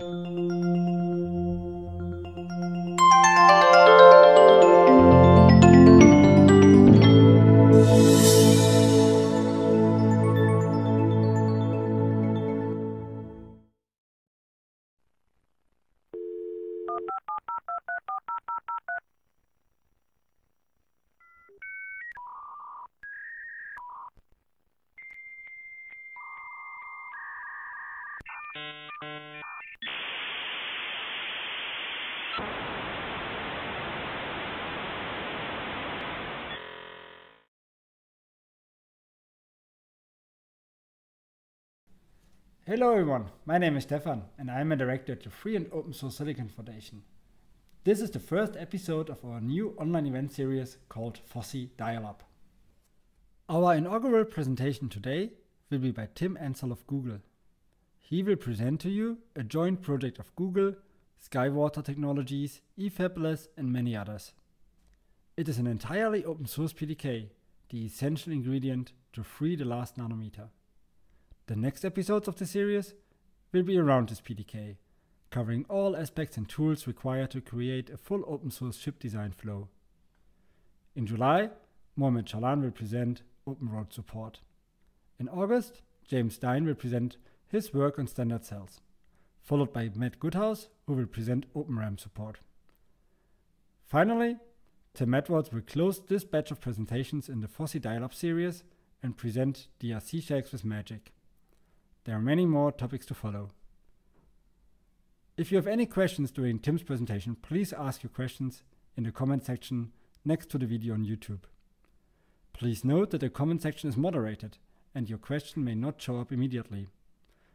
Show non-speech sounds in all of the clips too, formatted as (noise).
Música Hello everyone, my name is Stefan and I am a director at the Free and Open Source Silicon Foundation. This is the first episode of our new online event series called FOSSi Dial-Up. Our inaugural presentation today will be by Tim Ansell of Google. He will present to you a joint project of Google, Skywater Technologies, eFabless and many others. It is an entirely open source PDK, the essential ingredient to free the last nanometer. The next episodes of the series will be around this PDK, covering all aspects and tools required to create a full open source chip design flow. In July, Mohamed Shalan will present Open Road support. In August, James Stine will present his work on standard cells, followed by Matt Guthaus, who will present OpenRAM support. Finally, Tim Edwards will close this batch of presentations in the FOSSi Dial-Up series and present DRC shakes with Magic. There are many more topics to follow. If you have any questions during Tim's presentation, please ask your questions in the comment section next to the video on YouTube. Please note that the comment section is moderated and your question may not show up immediately.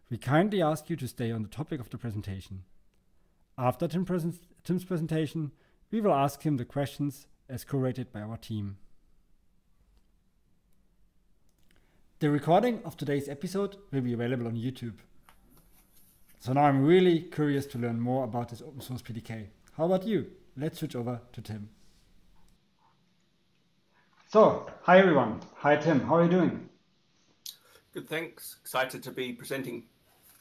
We kindly ask you to stay on the topic of the presentation. After Tim Tim's presentation, we will ask him the questions as curated by our team. The recording of today's episode will be available on YouTube. So now I'm really curious to learn more about this open source PDK. How about you? Let's switch over to Tim. So, hi everyone. Hi Tim, how are you doing? Good, thanks. Excited to be presenting.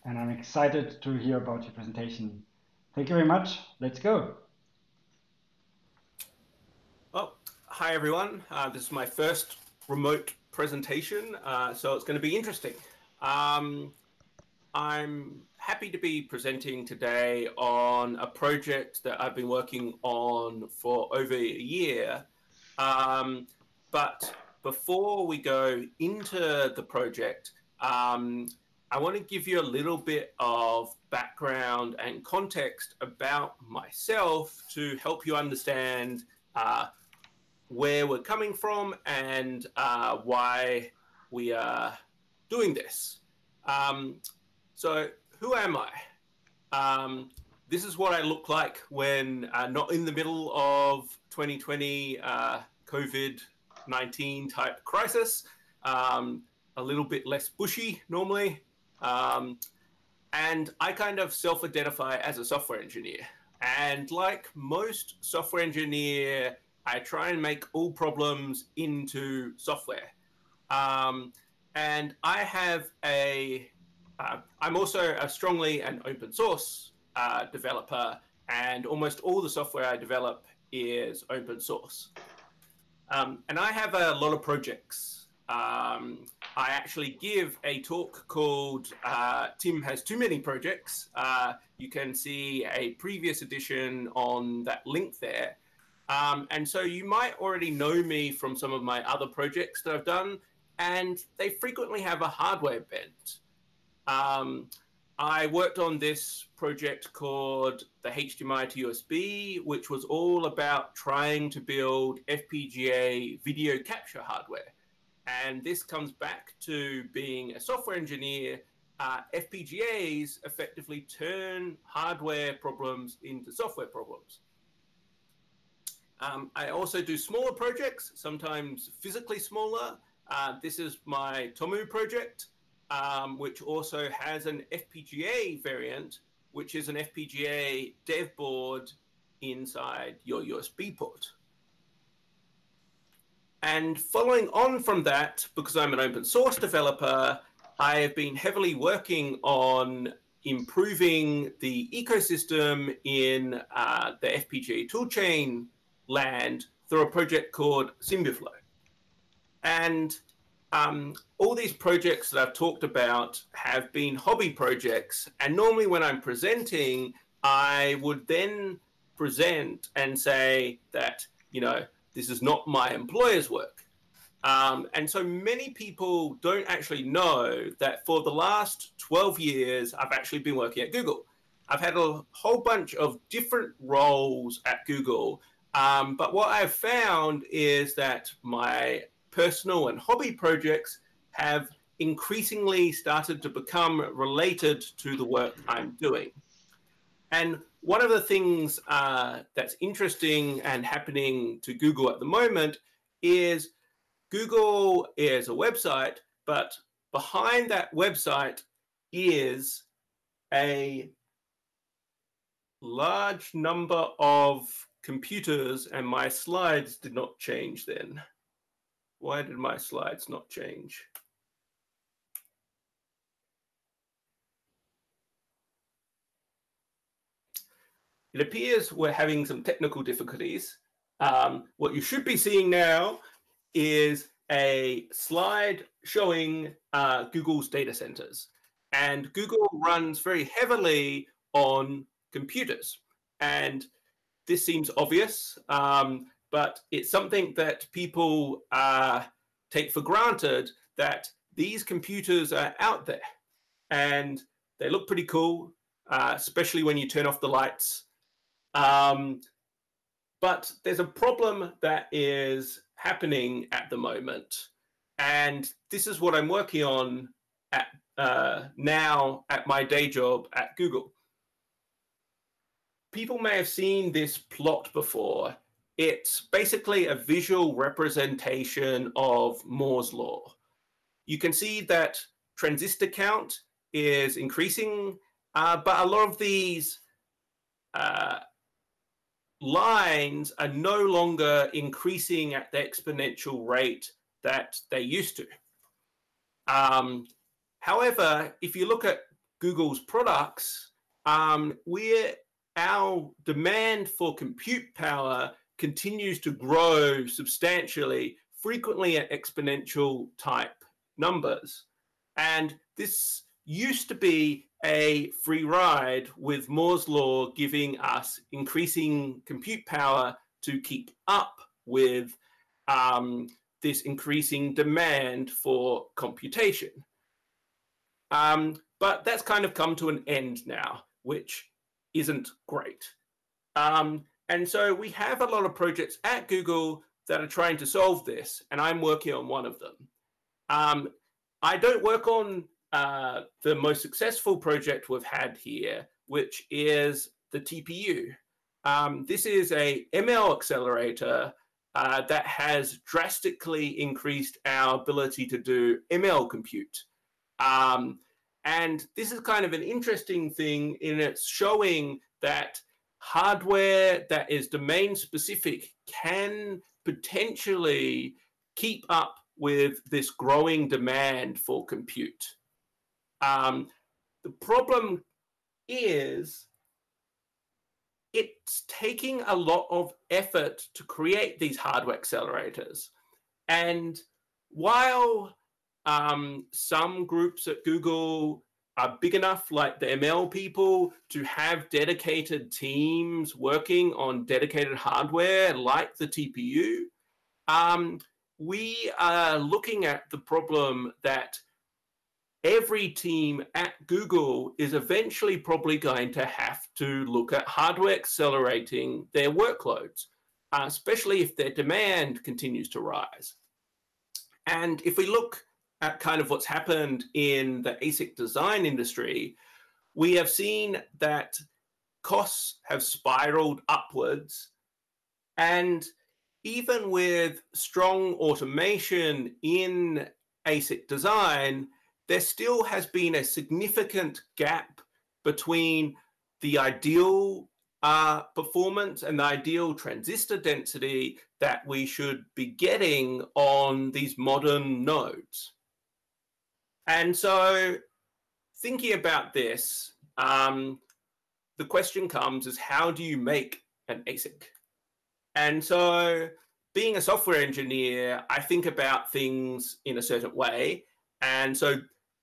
And I'm excited to hear about your presentation. Thank you very much. Let's go. Well, hi everyone. Uh, this is my first remote presentation, uh, so it's going to be interesting. Um, I'm happy to be presenting today on a project that I've been working on for over a year. Um, but before we go into the project, um, I want to give you a little bit of background and context about myself to help you understand uh, where we're coming from and uh, why we are doing this. Um, so, who am I? Um, this is what I look like when uh, not in the middle of 2020 uh, COVID 19 type crisis. Um, a little bit less bushy normally. Um, and I kind of self identify as a software engineer. And like most software engineer I try and make all problems into software. Um, and I have a, am uh, also a strongly an open source uh, developer, and almost all the software I develop is open source. Um, and I have a lot of projects. Um, I actually give a talk called uh, Tim Has Too Many Projects. Uh, you can see a previous edition on that link there. Um, and so you might already know me from some of my other projects that I've done, and they frequently have a hardware bent. Um, I worked on this project called the HDMI to USB, which was all about trying to build FPGA video capture hardware. And this comes back to being a software engineer. Uh, FPGAs effectively turn hardware problems into software problems. Um, I also do smaller projects, sometimes physically smaller. Uh, this is my Tomu project, um, which also has an FPGA variant, which is an FPGA dev board inside your USB port. And following on from that, because I'm an open source developer, I have been heavily working on improving the ecosystem in uh, the FPGA toolchain land through a project called SymbiFlow. And um, all these projects that I've talked about have been hobby projects. And normally, when I'm presenting, I would then present and say that, you know, this is not my employer's work. Um, and so many people don't actually know that for the last 12 years, I've actually been working at Google. I've had a whole bunch of different roles at Google. Um, but what I've found is that my personal and hobby projects have increasingly started to become related to the work I'm doing. And one of the things uh, that's interesting and happening to Google at the moment is Google is a website, but behind that website is a large number of computers, and my slides did not change then. Why did my slides not change? It appears we're having some technical difficulties. Um, what you should be seeing now is a slide showing uh, Google's data centers. And Google runs very heavily on computers. And this seems obvious, um, but it's something that people uh, take for granted that these computers are out there and they look pretty cool, uh, especially when you turn off the lights. Um, but there's a problem that is happening at the moment. And this is what I'm working on at uh, now at my day job at Google. People may have seen this plot before. It's basically a visual representation of Moore's law. You can see that transistor count is increasing, uh, but a lot of these uh, lines are no longer increasing at the exponential rate that they used to. Um, however, if you look at Google's products, um, we're, our demand for compute power continues to grow substantially, frequently at exponential type numbers. And this used to be a free ride with Moore's law giving us increasing compute power to keep up with um, this increasing demand for computation. Um, but that's kind of come to an end now, which isn't great. Um, and so we have a lot of projects at Google that are trying to solve this, and I'm working on one of them. Um, I don't work on uh, the most successful project we've had here, which is the TPU. Um, this is a ML accelerator uh, that has drastically increased our ability to do ML compute. Um, and this is kind of an interesting thing in it's showing that hardware that is domain specific can potentially keep up with this growing demand for compute. Um, the problem is it's taking a lot of effort to create these hardware accelerators. And while um, some groups at Google are big enough, like the ML people, to have dedicated teams working on dedicated hardware like the TPU, um, we are looking at the problem that every team at Google is eventually probably going to have to look at hardware accelerating their workloads, uh, especially if their demand continues to rise. And if we look at kind of what's happened in the ASIC design industry, we have seen that costs have spiraled upwards. And even with strong automation in ASIC design, there still has been a significant gap between the ideal uh, performance and the ideal transistor density that we should be getting on these modern nodes. And so, thinking about this, um, the question comes is how do you make an ASIC? And so being a software engineer, I think about things in a certain way. And so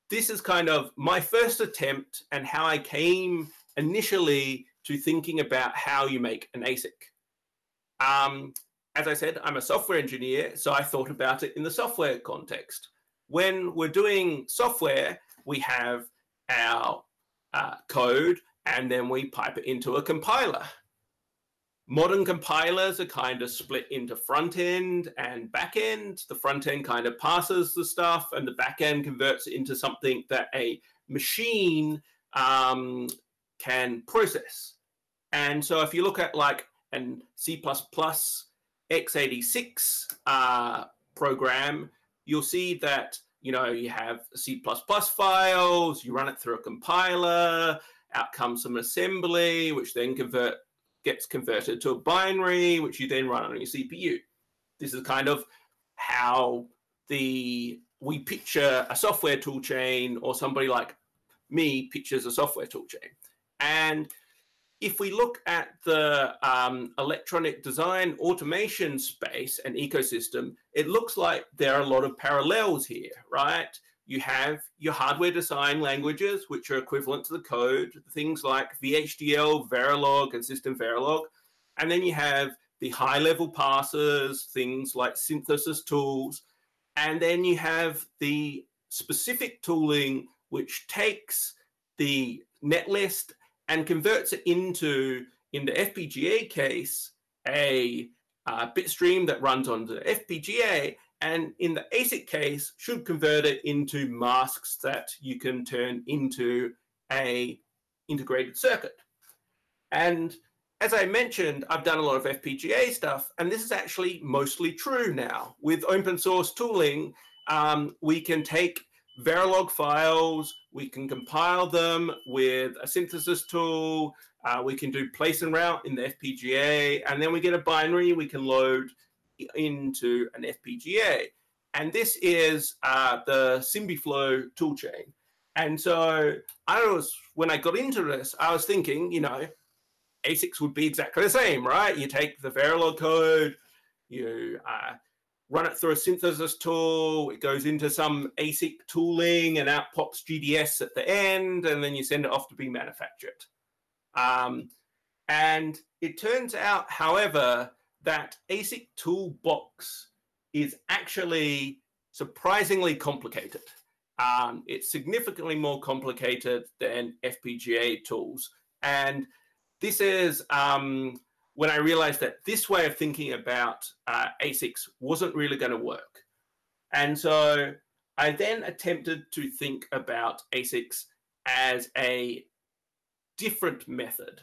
this is kind of my first attempt and how I came initially to thinking about how you make an ASIC. Um, as I said, I'm a software engineer, so I thought about it in the software context. When we're doing software, we have our uh, code and then we pipe it into a compiler. Modern compilers are kind of split into front end and back end. The front end kind of passes the stuff, and the back end converts it into something that a machine um, can process. And so, if you look at like an C++ x86 uh, program, you'll see that you know you have C files, you run it through a compiler, out comes some assembly, which then convert gets converted to a binary, which you then run on your CPU. This is kind of how the we picture a software toolchain, or somebody like me pictures a software toolchain. And if we look at the um, electronic design automation space and ecosystem, it looks like there are a lot of parallels here, right? You have your hardware design languages, which are equivalent to the code, things like VHDL, Verilog, and System Verilog. And then you have the high level parsers, things like synthesis tools. And then you have the specific tooling, which takes the netlist and converts it into, in the FPGA case, a uh, bit stream that runs on the FPGA and in the ASIC case, should convert it into masks that you can turn into a integrated circuit. And as I mentioned, I've done a lot of FPGA stuff, and this is actually mostly true now. With open source tooling, um, we can take Verilog files, we can compile them with a synthesis tool, uh, we can do place and route in the FPGA, and then we get a binary we can load into an FPGA. And this is uh, the SymbiFlow toolchain. And so I was, when I got into this, I was thinking, you know, ASICs would be exactly the same, right? You take the Verilog code, you uh, run it through a synthesis tool, it goes into some ASIC tooling, and out pops GDS at the end, and then you send it off to be manufactured. Um, and it turns out, however, that ASIC toolbox is actually surprisingly complicated. Um, it's significantly more complicated than FPGA tools. And this is um, when I realized that this way of thinking about uh, ASICs wasn't really going to work. And so I then attempted to think about ASICs as a different method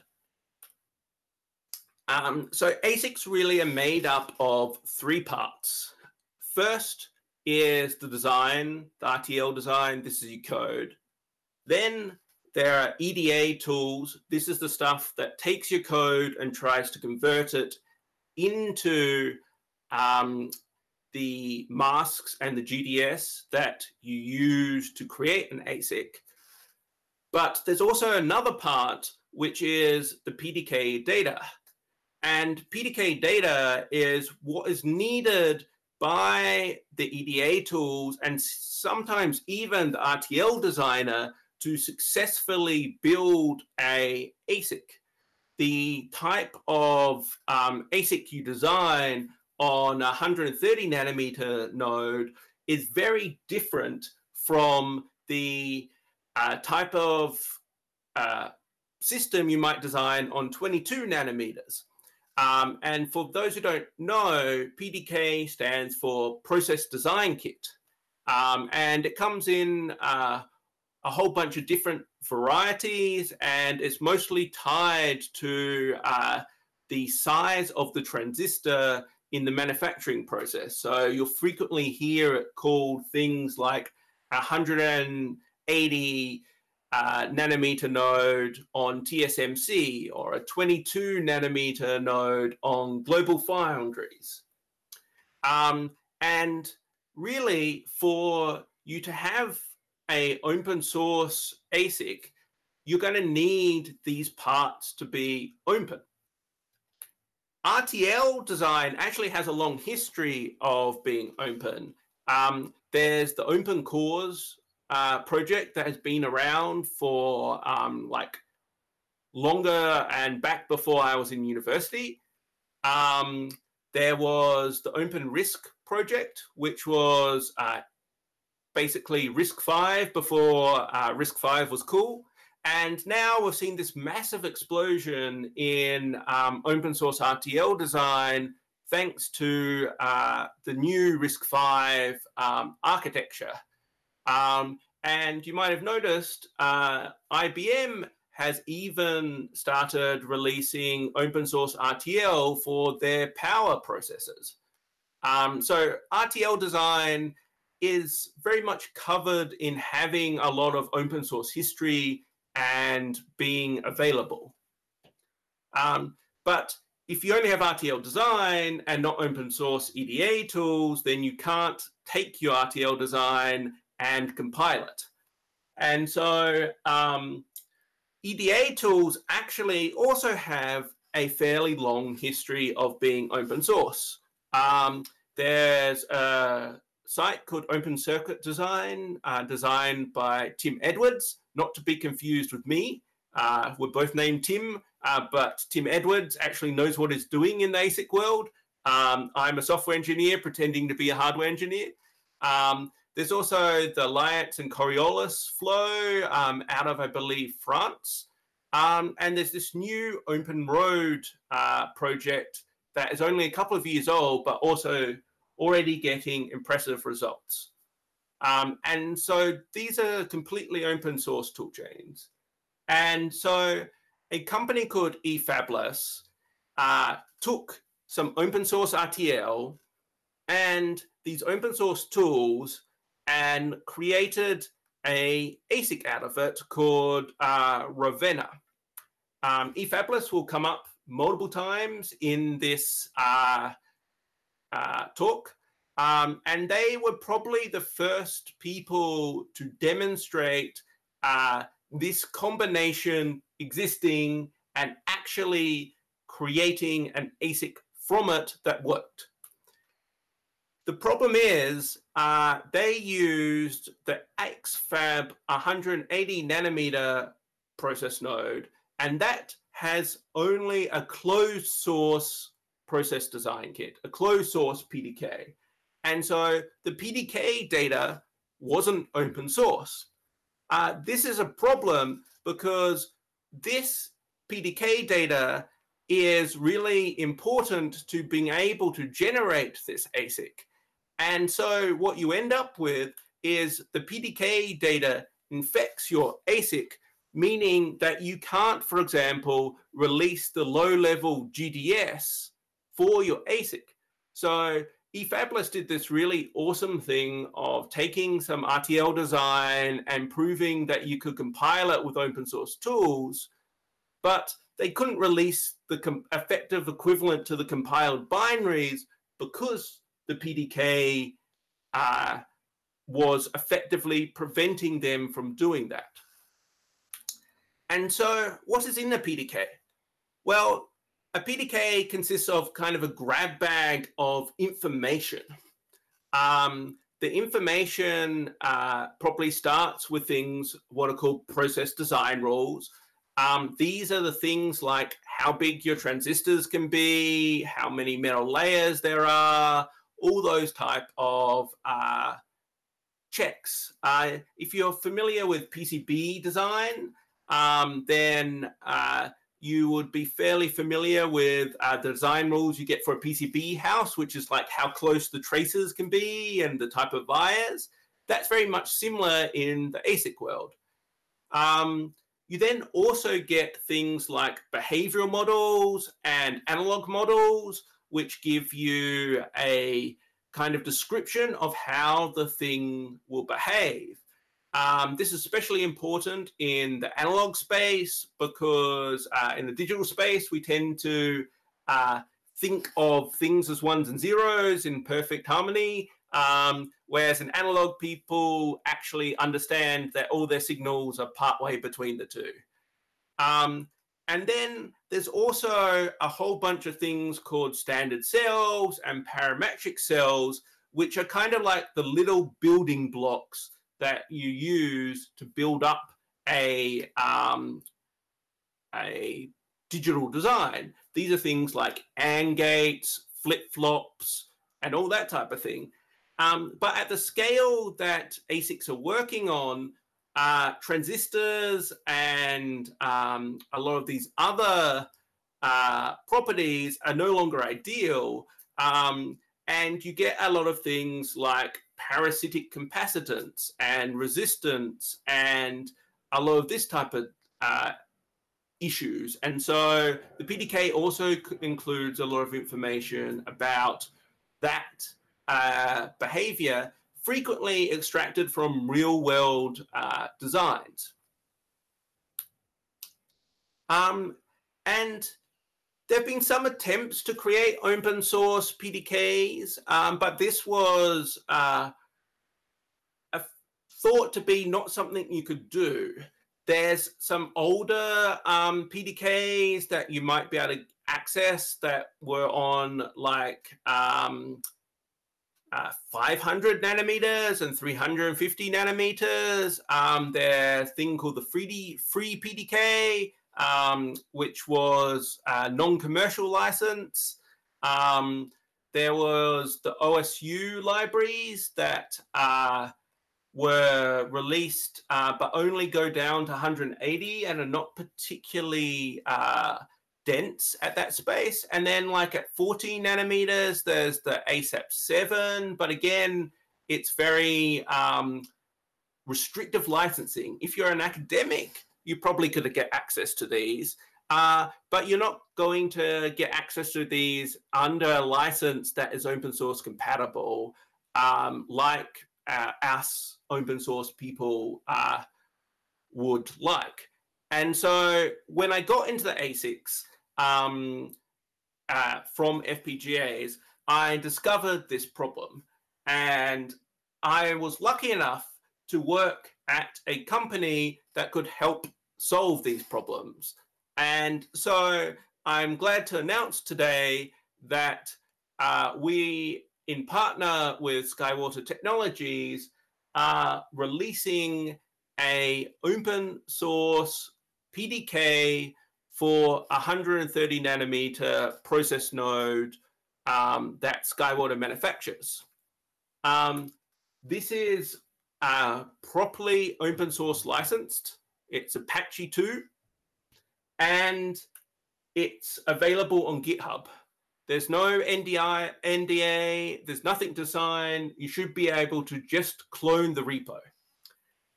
um, so ASICs really are made up of three parts. First is the design, the RTL design. This is your code. Then there are EDA tools. This is the stuff that takes your code and tries to convert it into um, the masks and the GDS that you use to create an ASIC. But there's also another part, which is the PDK data. And PDK data is what is needed by the EDA tools and sometimes even the RTL designer to successfully build a ASIC. The type of um, ASIC you design on a 130 nanometer node is very different from the uh, type of uh, system you might design on 22 nanometers. Um, and for those who don't know, PDK stands for Process Design Kit. Um, and it comes in uh, a whole bunch of different varieties, and it's mostly tied to uh, the size of the transistor in the manufacturing process. So you'll frequently hear it called things like 180 uh, nanometer node on TSMC or a 22 nanometer node on Global Foundries. Um, and really, for you to have a open source ASIC, you're going to need these parts to be open. RTL design actually has a long history of being open. Um, there's the Open Cores uh, project that has been around for um, like longer and back before I was in university. Um, there was the Open RISC project, which was uh, basically RISC-V before uh, RISC-V was cool. And now we've seen this massive explosion in um, open source RTL design thanks to uh, the new RISC-V um, architecture. Um, and you might have noticed uh, IBM has even started releasing open source RTL for their power processors. Um, so RTL design is very much covered in having a lot of open source history and being available. Um, but if you only have RTL design and not open source EDA tools, then you can't take your RTL design and compile it. And so um, EDA tools actually also have a fairly long history of being open source. Um, there's a site called Open Circuit Design, uh, designed by Tim Edwards, not to be confused with me. Uh, we're both named Tim, uh, but Tim Edwards actually knows what he's doing in the ASIC world. Um, I'm a software engineer pretending to be a hardware engineer. Um, there's also the Alliance and Coriolis flow um, out of, I believe, France. Um, and there's this new Open Road uh, project that is only a couple of years old, but also already getting impressive results. Um, and so these are completely open source toolchains. And so a company called eFabless uh, took some open source RTL and these open source tools and created a ASIC out of it called uh, Ravenna. Um, eFabless will come up multiple times in this uh, uh, talk. Um, and they were probably the first people to demonstrate uh, this combination existing and actually creating an ASIC from it that worked. The problem is uh, they used the XFAB 180 nanometer process node, and that has only a closed source process design kit, a closed source PDK. And so the PDK data wasn't open source. Uh, this is a problem because this PDK data is really important to being able to generate this ASIC. And so what you end up with is the PDK data infects your ASIC, meaning that you can't, for example, release the low level GDS for your ASIC. So eFabless did this really awesome thing of taking some RTL design and proving that you could compile it with open source tools, but they couldn't release the effective equivalent to the compiled binaries because the PDK uh, was effectively preventing them from doing that. And so, what is in the PDK? Well, a PDK consists of kind of a grab bag of information. Um, the information uh, probably starts with things what are called process design rules. Um, these are the things like how big your transistors can be, how many metal layers there are, all those type of uh, checks. Uh, if you're familiar with PCB design, um, then uh, you would be fairly familiar with uh, the design rules you get for a PCB house, which is like how close the traces can be and the type of wires. That's very much similar in the ASIC world. Um, you then also get things like behavioral models and analog models, which give you a kind of description of how the thing will behave. Um, this is especially important in the analog space because uh, in the digital space, we tend to uh, think of things as ones and zeros in perfect harmony, um, whereas in analog, people actually understand that all their signals are partway between the two. Um, and then there's also a whole bunch of things called standard cells and parametric cells, which are kind of like the little building blocks that you use to build up a um, a digital design. These are things like AND gates, flip flops, and all that type of thing. Um, but at the scale that ASICs are working on, uh, transistors and um, a lot of these other uh, properties are no longer ideal. Um, and you get a lot of things like parasitic capacitance and resistance and a lot of this type of uh, issues. And so the PDK also includes a lot of information about that uh, behavior frequently extracted from real world uh, designs. Um, and there have been some attempts to create open source PDKs, um, but this was uh, thought to be not something you could do. There's some older um, PDKs that you might be able to access that were on like um, uh, 500 nanometers and 350 nanometers. Um, there's a thing called the free, free PDK, um, which was a non-commercial license. Um, there was the OSU libraries that uh, were released, uh, but only go down to 180 and are not particularly uh, dense at that space. And then like at 14 nanometers, there's the ASAP 7, but again, it's very um, restrictive licensing. If you're an academic, you probably could get access to these, uh, but you're not going to get access to these under a license that is open source compatible, um, like uh, us open source people uh, would like. And so when I got into the ASICs, um, uh, from FPGAs, I discovered this problem. And I was lucky enough to work at a company that could help solve these problems. And so I'm glad to announce today that uh, we, in partner with Skywater Technologies, are releasing a open source PDK for 130 nanometer process node um, that Skywater manufactures. Um, this is uh, properly open source licensed. It's Apache 2 and it's available on GitHub. There's no NDI, NDA, there's nothing to sign. You should be able to just clone the repo.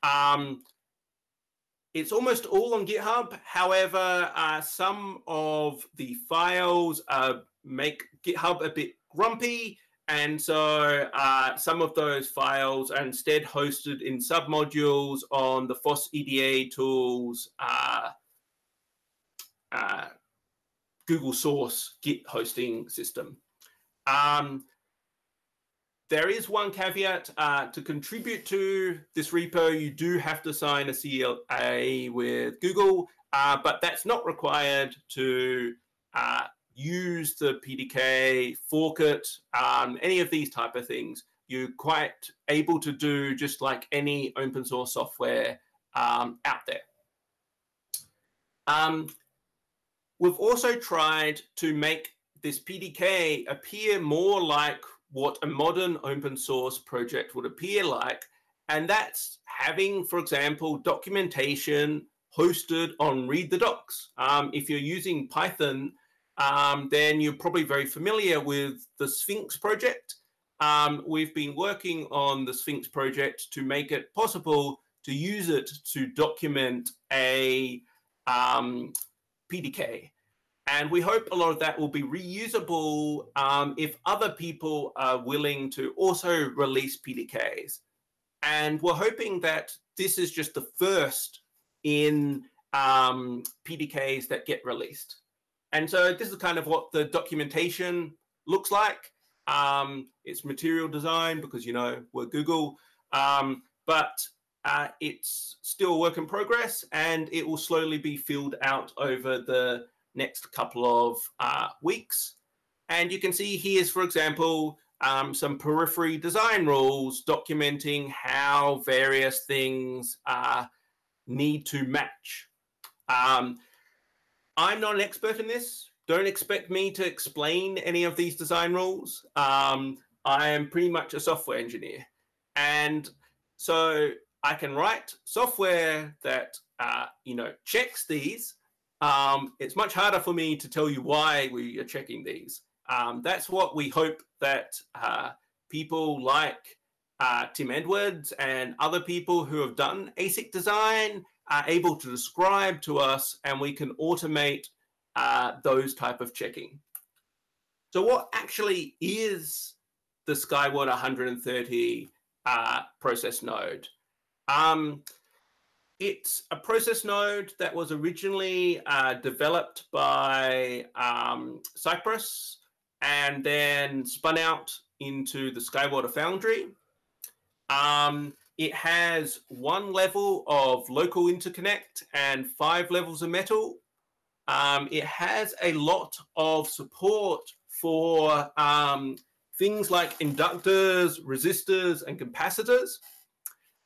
Um, it's almost all on GitHub. However, uh, some of the files uh, make GitHub a bit grumpy. And so uh, some of those files are instead hosted in submodules on the FOSS EDA tools uh, uh, Google Source Git hosting system. Um, there is one caveat uh, to contribute to this repo. You do have to sign a CLA with Google, uh, but that's not required to uh, use the PDK, fork it, um, any of these type of things. You're quite able to do just like any open source software um, out there. Um, we've also tried to make this PDK appear more like what a modern open source project would appear like. And that's having, for example, documentation hosted on Read the Docs. Um, if you're using Python, um, then you're probably very familiar with the Sphinx project. Um, we've been working on the Sphinx project to make it possible to use it to document a um, PDK. And we hope a lot of that will be reusable um, if other people are willing to also release PDKs. And we're hoping that this is just the first in um, PDKs that get released. And so this is kind of what the documentation looks like. Um, it's material design because, you know, we're Google. Um, but uh, it's still a work in progress and it will slowly be filled out over the next couple of uh, weeks. And you can see here's, for example, um, some periphery design rules documenting how various things uh, need to match. Um, I'm not an expert in this. Don't expect me to explain any of these design rules. Um, I am pretty much a software engineer. And so I can write software that, uh, you know, checks these. Um, it's much harder for me to tell you why we are checking these. Um, that's what we hope that uh, people like uh, Tim Edwards and other people who have done ASIC design are able to describe to us and we can automate uh, those type of checking. So what actually is the Skywater 130 uh, process node? Um, it's a process node that was originally uh, developed by um, Cypress and then spun out into the Skywater Foundry. Um, it has one level of local interconnect and five levels of metal. Um, it has a lot of support for um, things like inductors, resistors, and capacitors.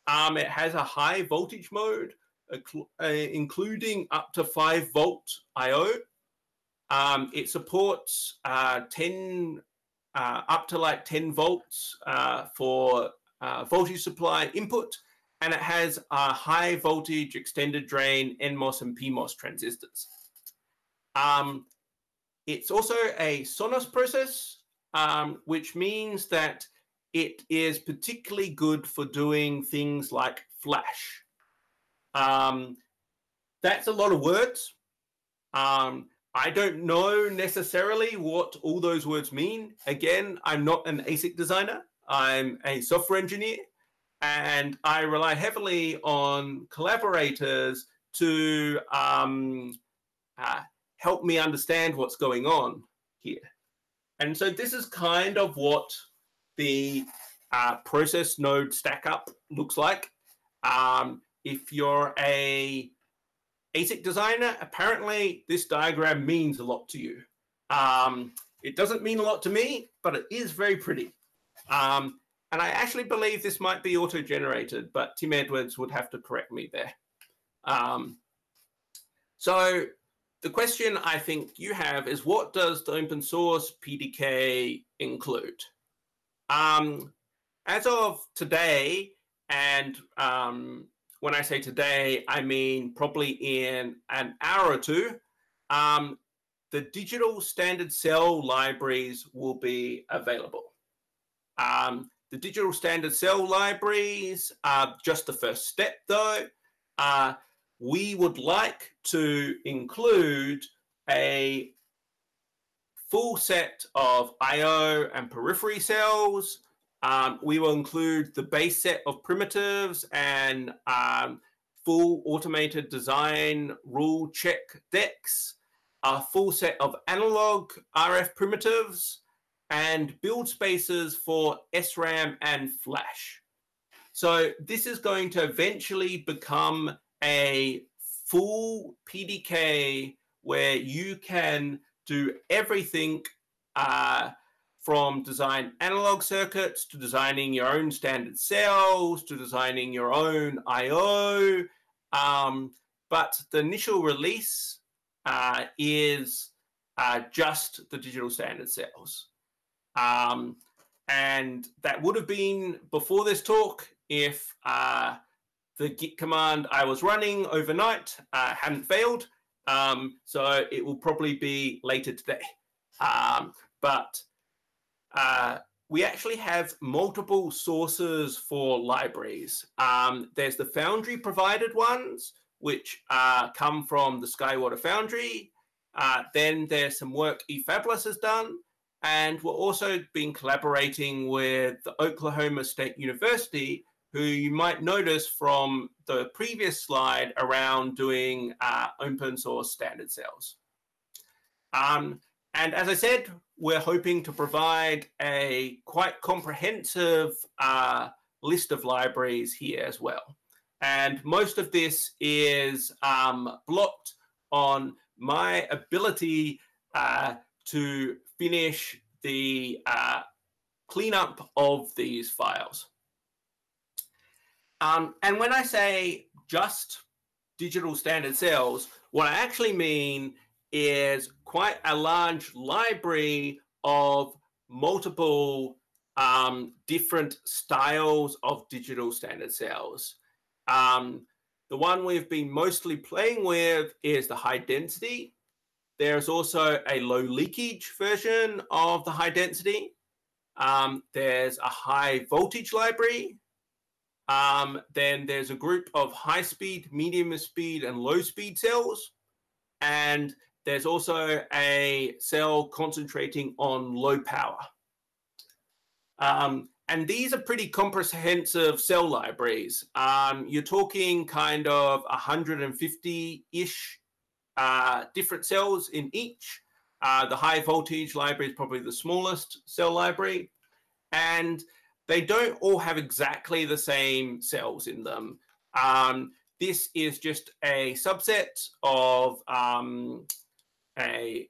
Um, it has a high voltage mode, uh, including up to 5 volt I.O. Um, it supports uh, 10, uh, up to like 10 volts uh, for uh, voltage supply input, and it has a high voltage extended drain NMOS and PMOS transistors. Um, it's also a Sonos process, um, which means that it is particularly good for doing things like flash. Um, that's a lot of words. Um, I don't know necessarily what all those words mean. Again, I'm not an ASIC designer. I'm a software engineer, and I rely heavily on collaborators to um, uh, help me understand what's going on here. And so this is kind of what the uh, process node stack up looks like. Um, if you're a ASIC designer, apparently this diagram means a lot to you. Um, it doesn't mean a lot to me, but it is very pretty. Um, and I actually believe this might be auto-generated, but Tim Edwards would have to correct me there. Um, so the question I think you have is what does the open source PDK include? Um, as of today, and um, when I say today, I mean probably in an hour or two, um, the digital standard cell libraries will be available. Um, the digital standard cell libraries are just the first step, though. Uh, we would like to include a full set of I/O and periphery cells. Um, we will include the base set of primitives and um, full automated design rule check decks, a full set of analog RF primitives, and build spaces for SRAM and Flash. So this is going to eventually become a full PDK where you can do everything uh, from design analog circuits to designing your own standard cells to designing your own I/O. Um, but the initial release uh, is uh, just the digital standard cells. Um, and that would have been before this talk if uh, the git command I was running overnight uh, hadn't failed. Um, so it will probably be later today. Um, but uh, we actually have multiple sources for libraries. Um, there's the Foundry provided ones, which uh, come from the Skywater Foundry. Uh, then there's some work eFabless has done. And we're also been collaborating with the Oklahoma State University, who you might notice from the previous slide around doing uh, open source standard cells. Um, and as I said, we're hoping to provide a quite comprehensive uh, list of libraries here as well. And most of this is um, blocked on my ability uh, to finish the uh, cleanup of these files. Um, and when I say just digital standard cells, what I actually mean is quite a large library of multiple um, different styles of digital standard cells. Um, the one we've been mostly playing with is the high density. There's also a low leakage version of the high density. Um, there's a high voltage library. Um, then there's a group of high speed, medium speed, and low speed cells. And there's also a cell concentrating on low power. Um, and these are pretty comprehensive cell libraries. Um, you're talking kind of 150-ish uh, different cells in each. Uh, the high voltage library is probably the smallest cell library. And they don't all have exactly the same cells in them. Um, this is just a subset of um, a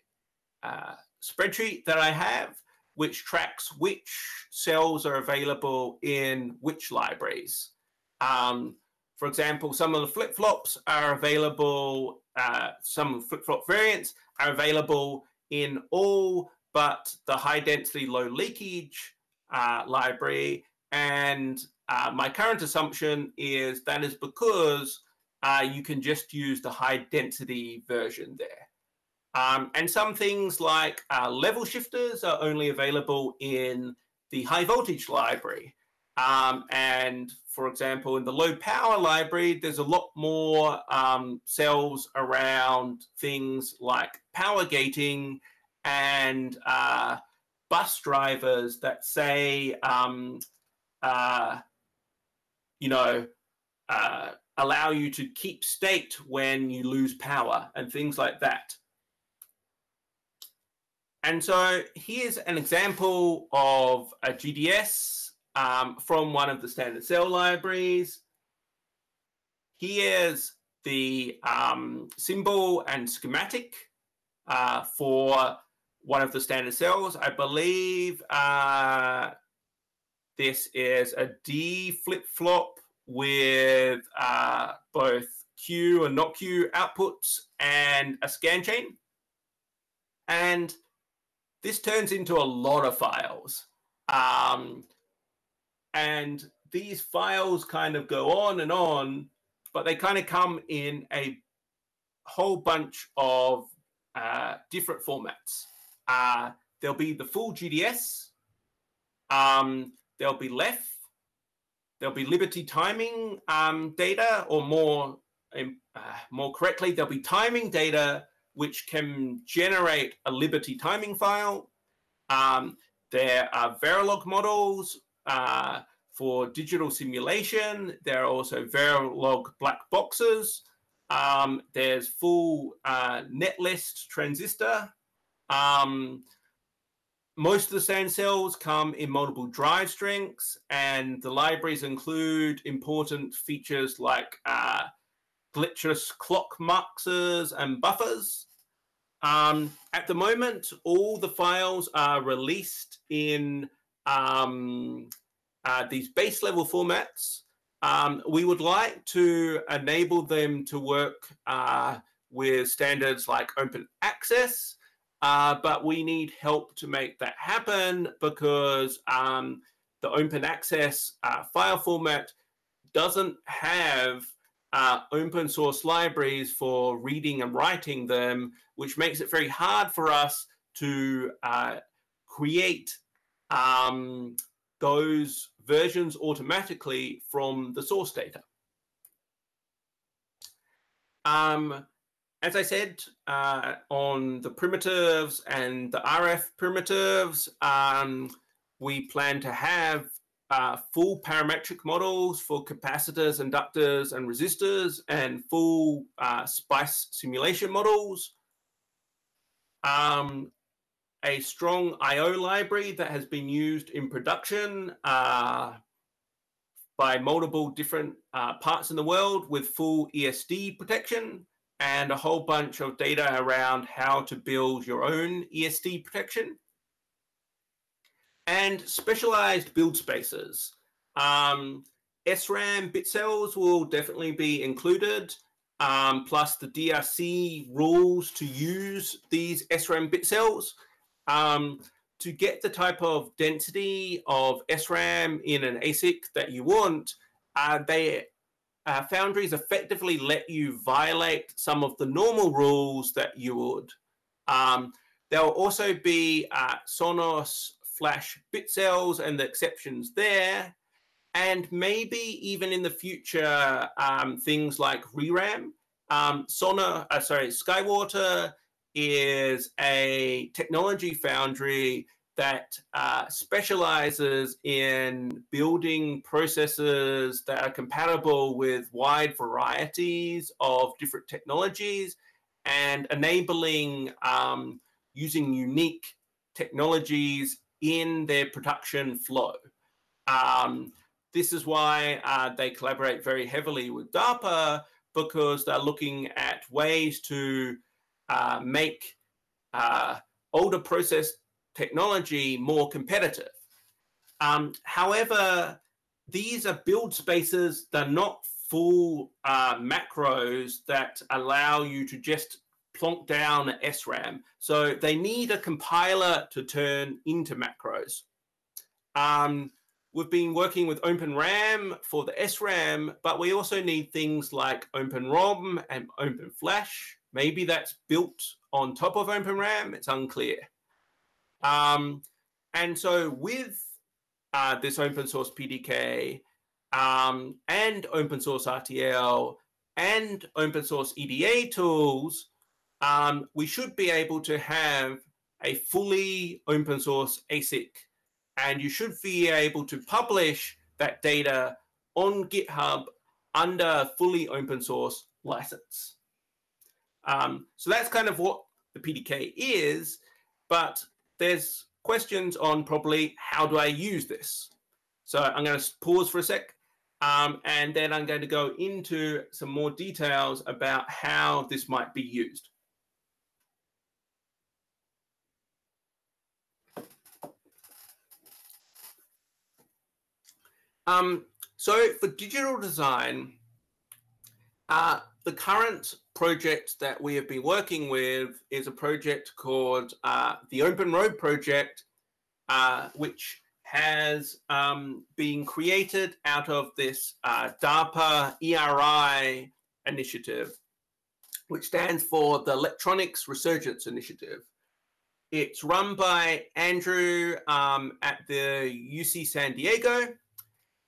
uh, spreadsheet that I have which tracks which cells are available in which libraries. Um, for example, some of the flip-flops are available, uh, some flip-flop variants are available in all but the high density, low leakage uh, library. And uh, my current assumption is that is because uh, you can just use the high density version there. Um, and some things like uh, level shifters are only available in the high voltage library. Um, and for example, in the low power library, there's a lot more um, cells around things like power gating and uh, bus drivers that say, um, uh, you know, uh, allow you to keep state when you lose power and things like that. And so here's an example of a GDS um, from one of the standard cell libraries. Here's the um, symbol and schematic uh, for one of the standard cells. I believe uh, this is a D flip-flop with uh, both Q and not Q outputs and a scan chain. And this turns into a lot of files. Um, and these files kind of go on and on, but they kind of come in a whole bunch of uh, different formats. Uh, there'll be the full GDS, um, there'll be LEF, there'll be Liberty timing um, data, or more, um, uh, more correctly, there'll be timing data which can generate a Liberty timing file. Um, there are Verilog models uh, for digital simulation. There are also Verilog black boxes. Um, there's full uh, netlist transistor. Um, most of the sand cells come in multiple drive strengths, and the libraries include important features like uh, glitchless clock muxes and buffers. Um, at the moment, all the files are released in um, uh, these base level formats. Um, we would like to enable them to work uh, with standards like open access, uh, but we need help to make that happen because um, the open access uh, file format doesn't have uh, open source libraries for reading and writing them, which makes it very hard for us to uh, create um, those versions automatically from the source data. Um, as I said, uh, on the primitives and the RF primitives, um, we plan to have uh, full parametric models for capacitors, inductors, and resistors, and full uh, SPICE simulation models. Um, a strong I.O. library that has been used in production uh, by multiple different uh, parts in the world with full ESD protection and a whole bunch of data around how to build your own ESD protection. And specialized bit cells. Um, SRAM bit cells will definitely be included, um, plus the DRC rules to use these SRAM bit cells. Um, to get the type of density of SRAM in an ASIC that you want, uh, they uh, foundries effectively let you violate some of the normal rules that you would. Um, there will also be uh, Sonos flash bit cells and the exceptions there and maybe even in the future, um, things like ReRAM. Um, Sona, uh, sorry, Skywater is a technology foundry that uh, specializes in building processes that are compatible with wide varieties of different technologies and enabling um, using unique technologies in their production flow. Um, this is why uh, they collaborate very heavily with DARPA because they're looking at ways to uh, make uh, older process technology more competitive. Um, however, these are bit cells, they're not full uh, macros that allow you to just plonk down SRAM. So they need a compiler to turn into macros. Um, We've been working with OpenRAM for the SRAM, but we also need things like OpenROM and OpenFlash. Maybe that's built on top of OpenRAM. It's unclear. Um, and so with uh, this open source PDK um, and open source RTL and open source EDA tools, um, we should be able to have a fully open source ASIC and you should be able to publish that data on GitHub under fully open source license. Um, so that's kind of what the PDK is, but there's questions on probably how do I use this? So I'm going to pause for a sec, um, and then I'm going to go into some more details about how this might be used. Um, so for digital design, uh, the current project that we have been working with is a project called uh, the Open Road Project, uh, which has um, been created out of this uh, DARPA ERI initiative, which stands for the Electronics Resurgence Initiative. It's run by Andrew um, at the UC San Diego,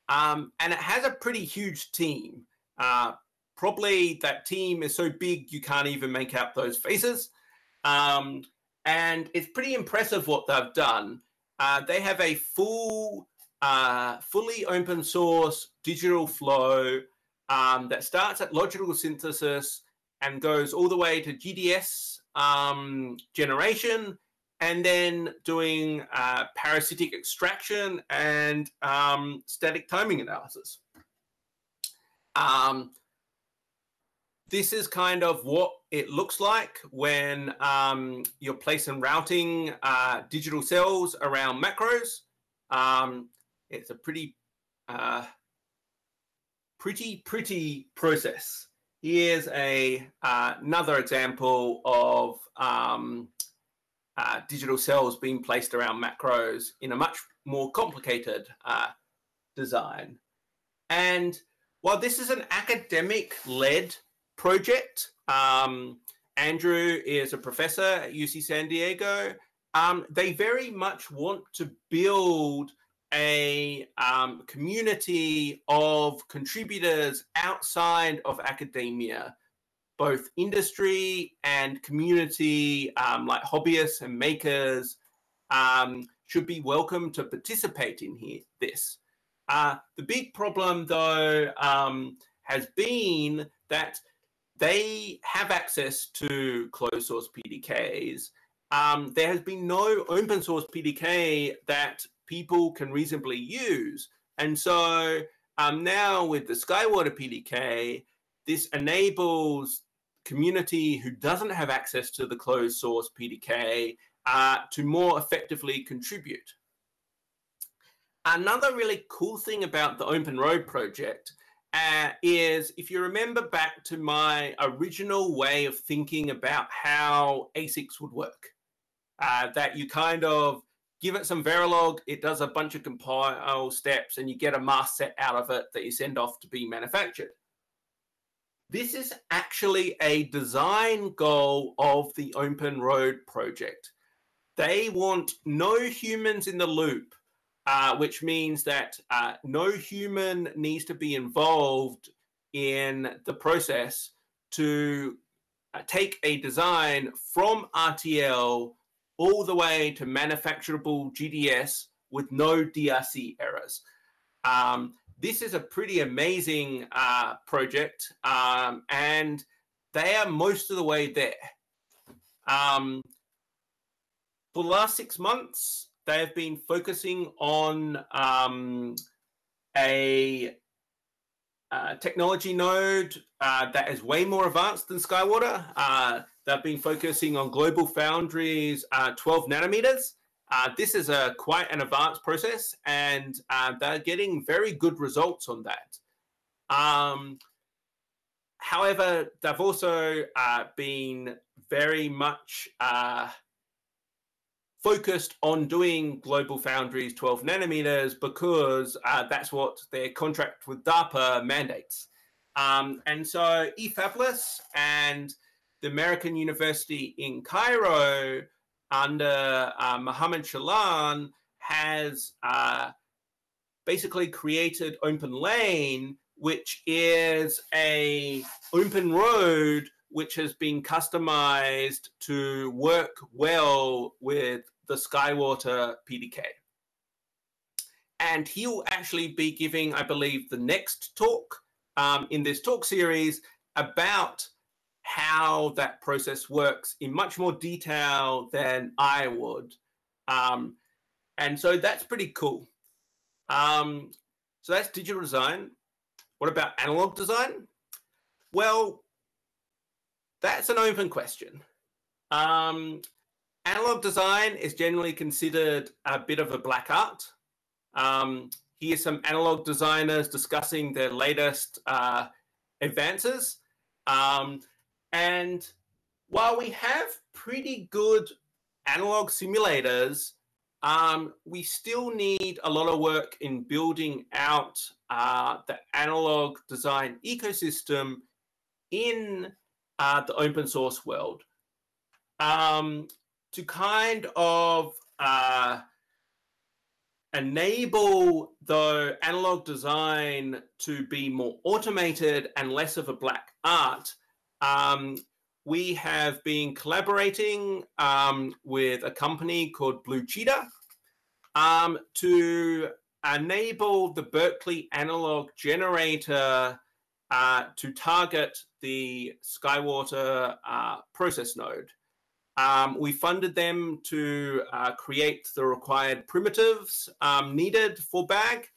um, and it has a pretty huge team. Uh, probably that team is so big you can't even make out those faces. Um, and it's pretty impressive what they've done. Uh, they have a full, uh, fully open source digital flow um, that starts at logical synthesis and goes all the way to GDS um, generation and then doing uh, parasitic extraction and um, static timing analysis. Um, this is kind of what it looks like when um, you're placing routing uh, digital cells around macros. Um, it's a pretty, uh, pretty, pretty process. Here's a uh, another example of um, uh, digital cells being placed around macros in a much more complicated uh, design. And while this is an academic led project, um, Andrew is a professor at UC San Diego. Um, they very much want to build a um, community of contributors outside of academia both industry and community, um, like hobbyists and makers, um, should be welcome to participate in here, this. Uh, the big problem, though, um, has been that they have access to closed source PDKs. Um, there has been no open source PDK that people can reasonably use. And so um, now with the Skywater PDK, this enables community who doesn't have access to the closed source PDK uh, to more effectively contribute. Another really cool thing about the Open Road project uh, is if you remember back to my original way of thinking about how ASICs would work, uh, that you kind of give it some Verilog, it does a bunch of compile steps, and you get a mask set out of it that you send off to be manufactured. This is actually a design goal of the Open Road project. They want no humans in the loop, uh, which means that uh, no human needs to be involved in the process to uh, take a design from RTL all the way to manufacturable GDS with no DRC errors. Um, this is a pretty amazing uh, project, um, and they are most of the way there. Um, for the last six months, they have been focusing on um, a uh, technology node uh, that is way more advanced than Skywater. Uh, they've been focusing on Global Foundries uh, 12 nanometers. Uh, this is a quite an advanced process, and they're getting very good results on that. Um, however, they've also been very much focused on doing Global Foundries 12 nanometers because uh, that's what their contract with DARPA mandates. Um, and so eFabless and the American University in Cairo under uh, Mohamed Shalan has uh, basically created Open Lane, which is a open road which has been customized to work well with the Skywater PDK. And he'll actually be giving, I believe, the next talk um, in this talk series about how that process works in much more detail than I would. Um, and so that's pretty cool. Um, so that's digital design. What about analog design? Well, that's an open question. Um, analog design is generally considered a bit of a black art. Um, here's some analog designers discussing their latest uh, advances. Um, and while we have pretty good analog simulators, um, we still need a lot of work in building out uh, the analog design ecosystem in uh, the open source world. Um, to kind of uh, enable the analog design to be more automated and less of a black art, um, we have been collaborating um, with a company called Blue Cheetah um, to enable the Berkeley analog generator uh, to target the Skywater uh, process node. Um, we funded them to uh, create the required primitives um, needed for BAG,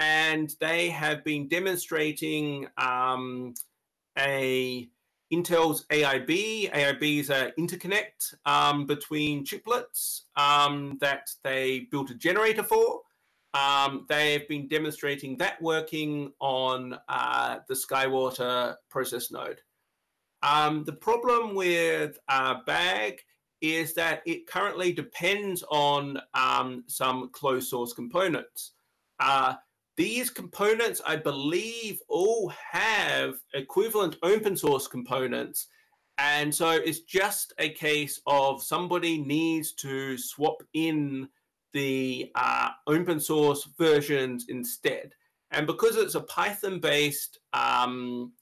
and they have been demonstrating um, a Intel's AIB. AIB is an interconnect um, between chiplets um, that they built a generator for. Um, they've been demonstrating that working on uh, the Skywater process node. Um, the problem with uh, BAG is that it currently depends on um, some closed source components. Uh, these components, I believe, all have equivalent open source components. And so it's just a case of somebody needs to swap in the uh, open source versions instead. And because it's a Python based um,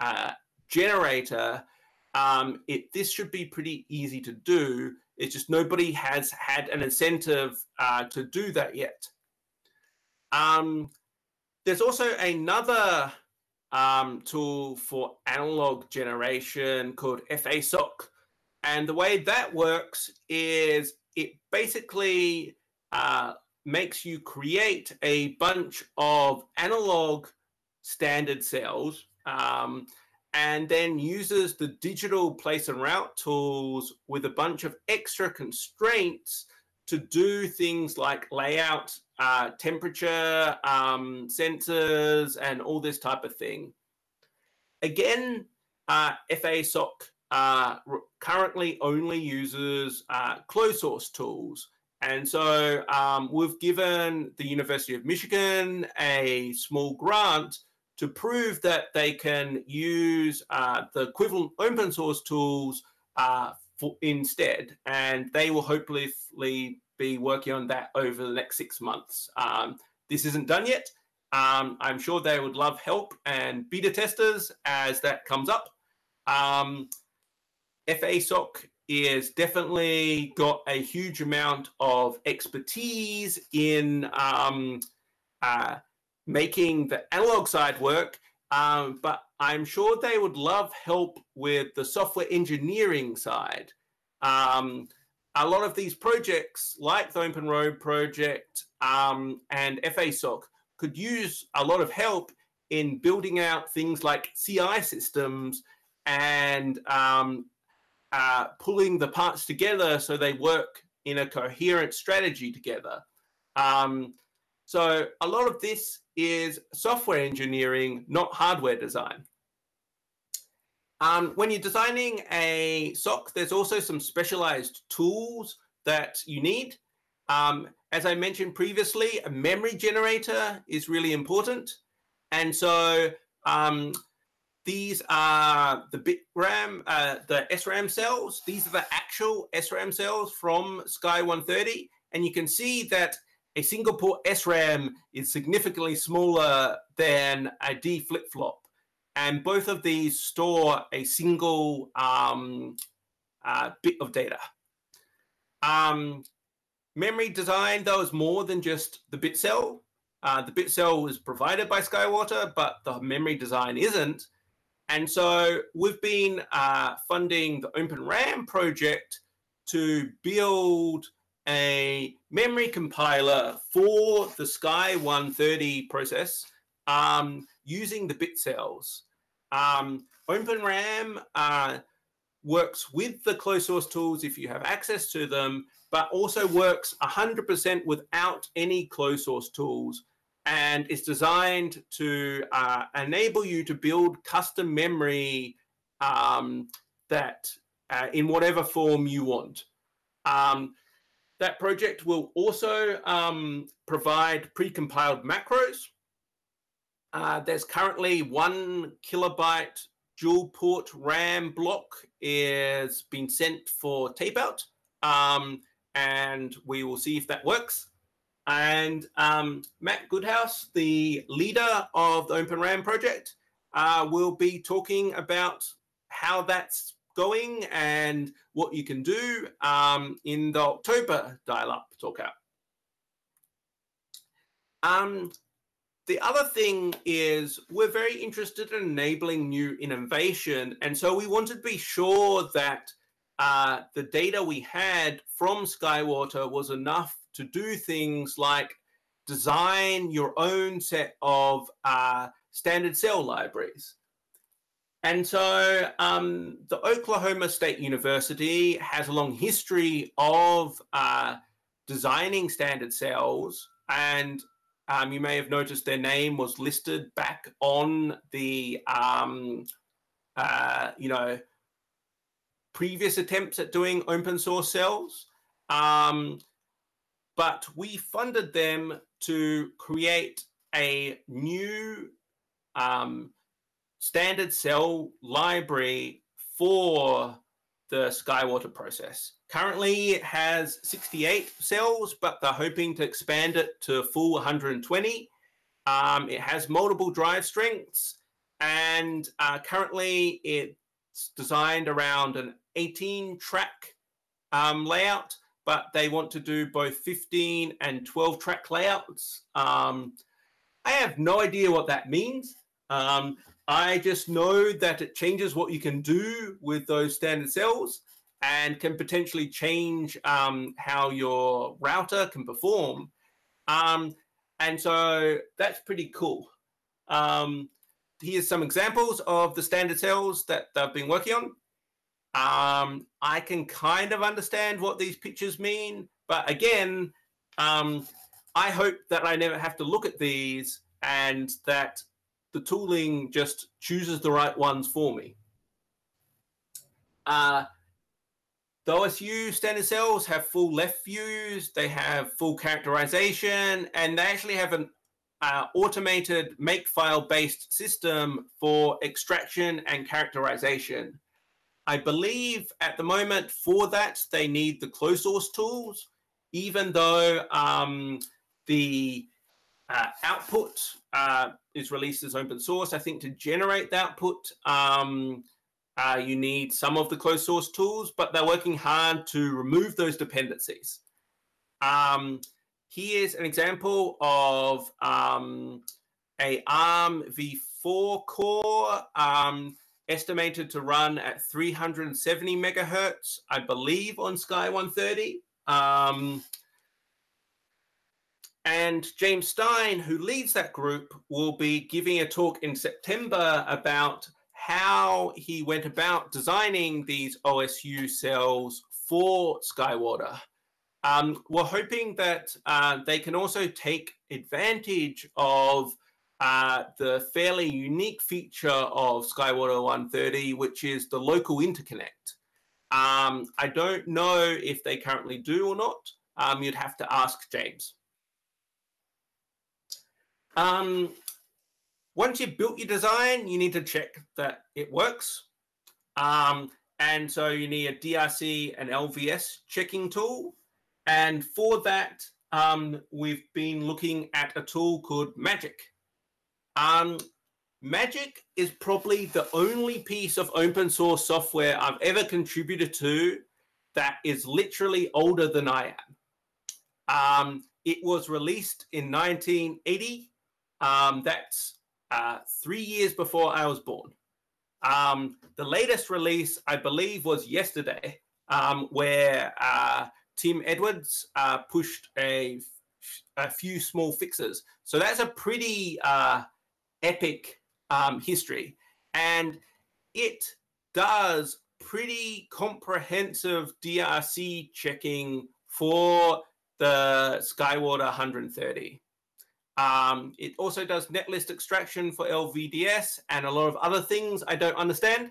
uh, generator, um, it this should be pretty easy to do. It's just nobody has had an incentive uh, to do that yet. Um, there's also another um, tool for analog generation called FASOC. And the way that works is it basically uh, makes you create a bunch of analog standard cells um, and then uses the digital place and route tools with a bunch of extra constraints to do things like layout, uh, temperature, um, sensors, and all this type of thing. Again, uh, FASOC uh, currently only uses uh, closed source tools. And so um, we've given the University of Michigan a small grant to prove that they can use uh, the equivalent open source tools uh, for, instead. And they will hopefully be working on that over the next six months. Um, this isn't done yet. Um, I'm sure they would love help and beta testers as that comes up. Um, FASOC is definitely got a huge amount of expertise in um, uh, making the analog side work, um, but I'm sure they would love help with the software engineering side. Um, a lot of these projects, like the Open Road project um, and FASOC, could use a lot of help in building out things like CI systems and um, uh, pulling the parts together so they work in a coherent strategy together. Um, so a lot of this is software engineering, not hardware design. Um, when you're designing a SOC, there's also some specialized tools that you need. Um, as I mentioned previously, a memory generator is really important. And so um, these are the bit RAM, uh, the SRAM cells. These are the actual SRAM cells from Sky 130. And you can see that a single port SRAM is significantly smaller than a D flip flop. And both of these store a single um, uh, bit of data. Um, memory design, though, is more than just the bit cell. Uh, the bit cell was provided by Skywater, but the memory design isn't. And so we've been uh, funding the Open RAM project to build a memory compiler for the Sky 130 process um, using the bit cells. Um, OpenRAM uh, works with the closed source tools if you have access to them, but also works 100% without any closed source tools and it's designed to uh, enable you to build custom memory um, that uh, in whatever form you want. Um, that project will also um, provide precompiled macros. Uh, there's currently one kilobyte dual port RAM block is being sent for tape out. Um, and we will see if that works. And um, Matt Guthaus, the leader of the Open RAM project, uh, will be talking about how that's going and what you can do um, in the October dial-up talkout. Um, the other thing is we're very interested in enabling new innovation. And so we wanted to be sure that uh, the data we had from Skywater was enough to do things like design your own set of uh, standard cell libraries. And so um, the Oklahoma State University has a long history of uh, designing standard cells. And um, you may have noticed their name was listed back on the, um, uh, you know, previous attempts at doing open source cells. Um, but we funded them to create a new um, standard cell library for the Skywater process. Currently it has 68 cells, but they're hoping to expand it to full 120. Um, it has multiple drive strengths, and uh, currently it's designed around an 18 track um, layout, but they want to do both 15 and 12 track layouts. Um, I have no idea what that means. Um, I just know that it changes what you can do with those standard cells and can potentially change um, how your router can perform. Um, and so that's pretty cool. Um, here's some examples of the standard cells that they've been working on. Um, I can kind of understand what these pictures mean, but again, um, I hope that I never have to look at these and that the tooling just chooses the right ones for me. Uh, the OSU standard cells have full LEF views, they have full characterization, and they actually have an uh, automated makefile based system for extraction and characterization. I believe at the moment for that they need the closed source tools, even though um, the uh, output uh, is released as open source. I think to generate the output, um, uh, you need some of the closed source tools, but they're working hard to remove those dependencies. Um, here's an example of um, a ARM v4 core um, estimated to run at 370 megahertz, I believe, on Sky 130. Um, and James Stine, who leads that group, will be giving a talk in September about how he went about designing these OSU cells for Skywater. Um, we're hoping that uh, they can also take advantage of uh, the fairly unique feature of Skywater 130, which is the local interconnect. Um, I don't know if they currently do or not. Um, you'd have to ask James. Um, once you've built your design, you need to check that it works. Um, and so you need a DRC and LVS checking tool. And for that, um, we've been looking at a tool called Magic. Um, Magic is probably the only piece of open source software I've ever contributed to that is literally older than I am. Um, it was released in 1980. Um, that's uh, three years before I was born. Um, the latest release, I believe, was yesterday, um, where uh, Tim Edwards uh, pushed a, a few small fixes. So that's a pretty uh, epic um, history. And it does pretty comprehensive DRC checking for the Skywater 130. Um, it also does netlist extraction for LVDS and a lot of other things I don't understand.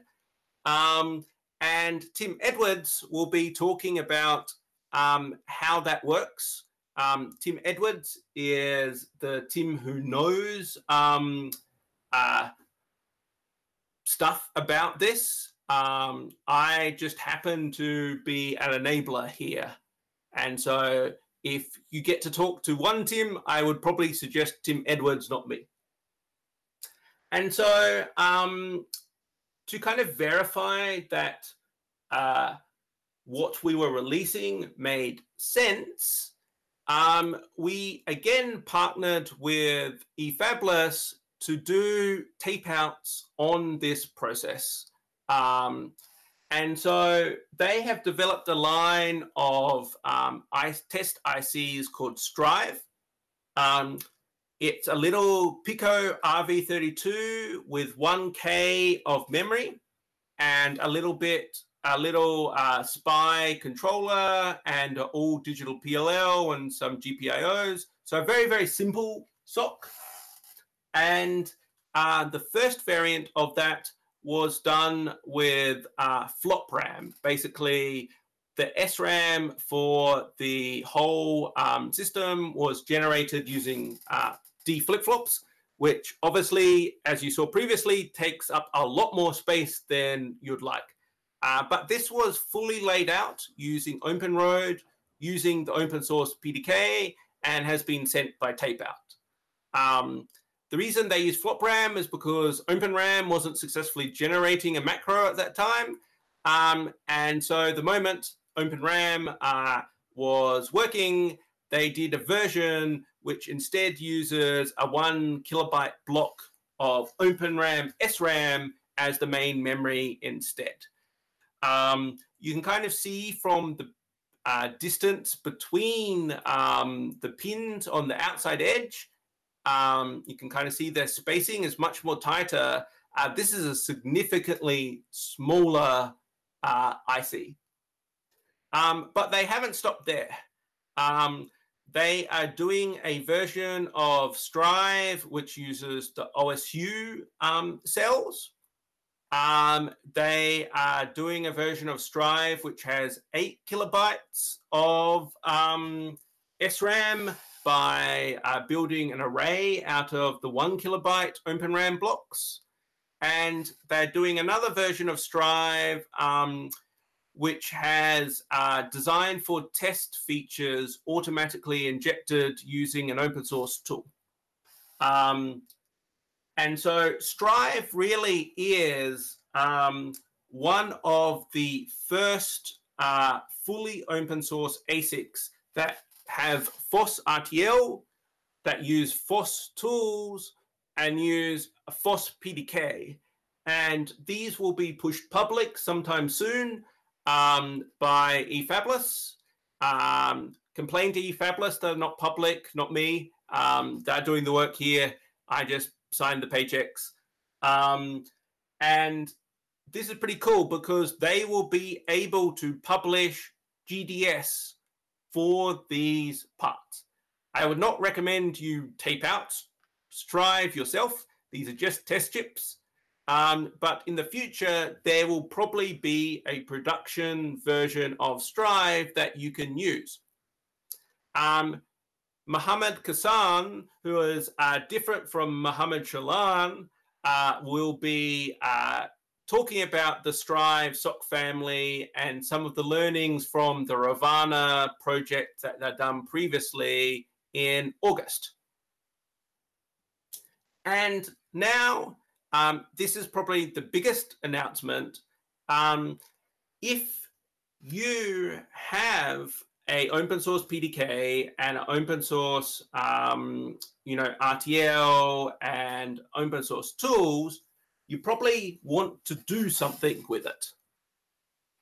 Um, and Tim Edwards will be talking about um, how that works. Um, Tim Edwards is the Tim who knows um, uh, stuff about this. Um, I just happen to be an enabler here. And so if you get to talk to one Tim, I would probably suggest Tim Edwards, not me. And so um, to kind of verify that uh, what we were releasing made sense, um, we again partnered with eFabless to do tape outs on this process. Um, and so they have developed a line of um, test ICs called Strive. Um, it's a little Pico RV32 with 1K of memory and a little bit, a little uh, SPI controller and all digital PLL and some GPIOs. So very, very simple SOC. And uh, the first variant of that was done with uh, flop RAM. Basically, the SRAM for the whole um, system was generated using uh, D flip flops, which obviously, as you saw previously, takes up a lot more space than you'd like. Uh, but this was fully laid out using OpenRoad, using the open source PDK, and has been sent by tape out. Um, the reason they use FlopRAM is because OpenRAM wasn't successfully generating a macro at that time. Um, and so the moment OpenRAM uh, was working, they did a version which instead uses a one kilobyte block of OpenRAM SRAM as the main memory instead. Um, you can kind of see from the uh, distance between um, the pins on the outside edge. Um, you can kind of see their spacing is much more tighter. Uh, this is a significantly smaller uh, IC. Um, but they haven't stopped there. Um, they are doing a version of Strive which uses the OSU um, cells. Um, they are doing a version of Strive which has eight kilobytes of um, SRAM by uh, building an array out of the one kilobyte OpenRAM blocks. And they're doing another version of Strive um, which has uh, designed for test features automatically injected using an open source tool. Um, and so Strive really is um, one of the first uh, fully open source ASICs that have FOSS RTL, that use FOSS tools, and use FOSS PDK. And these will be pushed public sometime soon um, by eFabless. Um, complain to eFabless, they're not public, not me. Um, they're doing the work here. I just signed the paychecks. Um, and this is pretty cool because they will be able to publish GDS for these parts. I would not recommend you tape out Strive yourself. These are just test chips. Um, but in the future, there will probably be a production version of Strive that you can use. Um, Mohamed Kassem, who is uh, different from Mohamed Shalan, uh, will be uh, talking about the Strive SOC family and some of the learnings from the Ravana project that they've done previously in August. And now um, this is probably the biggest announcement. Um, if you have a open source PDK and open source, um, you know, RTL and open source tools, you probably want to do something with it.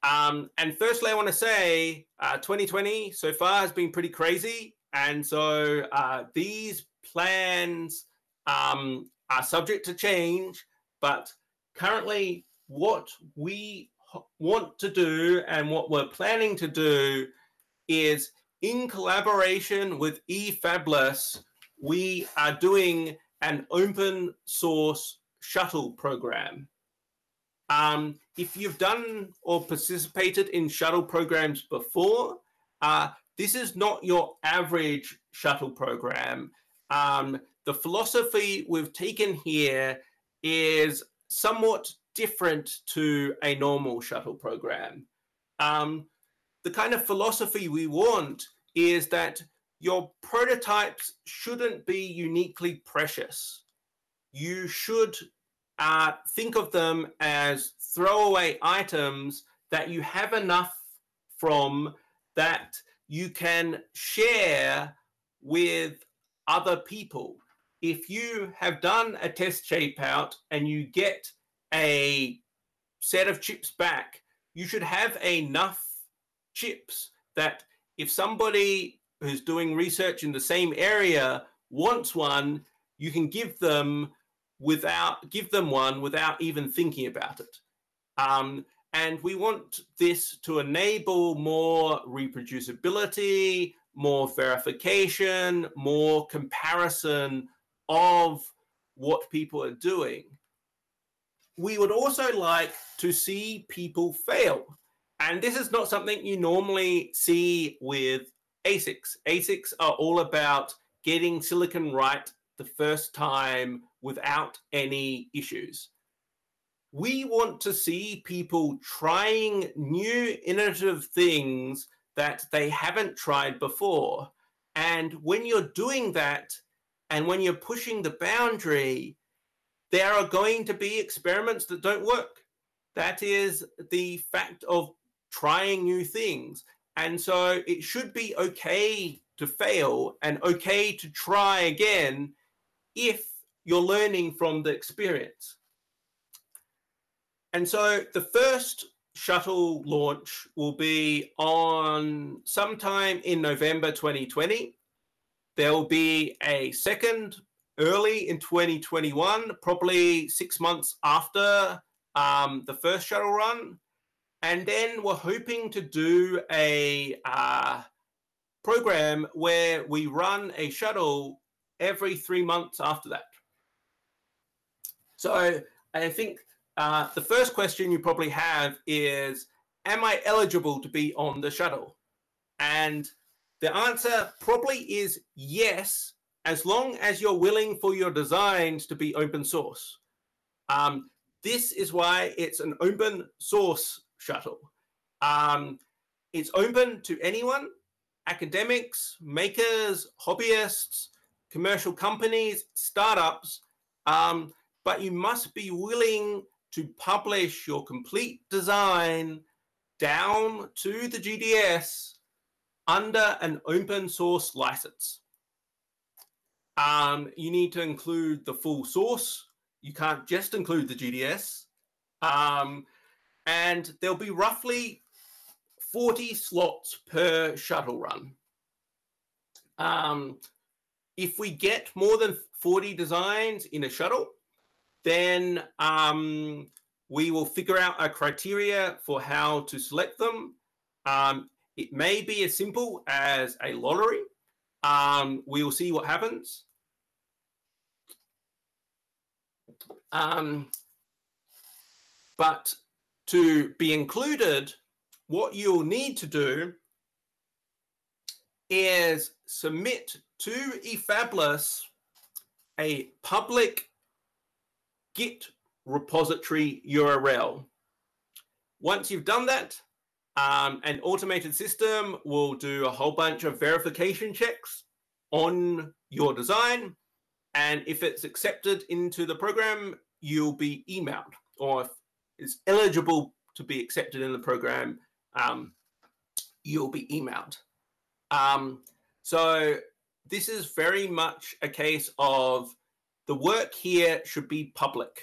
Um, and firstly, I want to say uh, 2020 so far has been pretty crazy. And so uh, these plans um, are subject to change, but currently what we want to do and what we're planning to do is in collaboration with eFabless, we are doing an open source shuttle program. Um, if you've done or participated in shuttle programs before, uh, this is not your average shuttle program. Um, the philosophy we've taken here is somewhat different to a normal shuttle program. Um, the kind of philosophy we want is that your prototypes shouldn't be uniquely precious. You should uh, think of them as throwaway items that you have enough from that you can share with other people if you have done a test shape out and you get a set of chips back, you should have enough chips that if somebody who's doing research in the same area wants one, you can give them without give them one without even thinking about it. Um, and we want this to enable more reproducibility, more verification, more comparison of what people are doing. We would also like to see people fail. And this is not something you normally see with ASICs. ASICs are all about getting silicon right the first time without any issues. We want to see people trying new innovative things that they haven't tried before. And when you're doing that, and when you're pushing the boundary, there are going to be experiments that don't work. That is the fact of trying new things. And so it should be okay to fail and okay to try again if you're learning from the experience. And so the first shuttle launch will be on sometime in November 2020. There will be a second early in 2021, probably six months after um, the first shuttle run. And then we're hoping to do a uh, program where we run a shuttle every three months after that. So I think uh, the first question you probably have is Am I eligible to be on the shuttle? And the answer probably is yes, as long as you're willing for your designs to be open source. Um, this is why it's an open source shuttle. Um, it's open to anyone, academics, makers, hobbyists, commercial companies, startups, um, but you must be willing to publish your complete design down to the GDS under an open source license. Um, you need to include the full source. You can't just include the GDS. Um, and there'll be roughly 40 slots per shuttle run. Um, if we get more than 40 designs in a shuttle, then um, we will figure out a criteria for how to select them. Um, it may be as simple as a lottery. Um, we will see what happens. Um, but to be included, what you'll need to do is submit to eFabless a public Git repository URL. Once you've done that, um, an automated system will do a whole bunch of verification checks on your design. And if it's accepted into the program, you'll be emailed. Or if it's eligible to be accepted in the program, um, you'll be emailed. Um, so this is very much a case of the work here should be public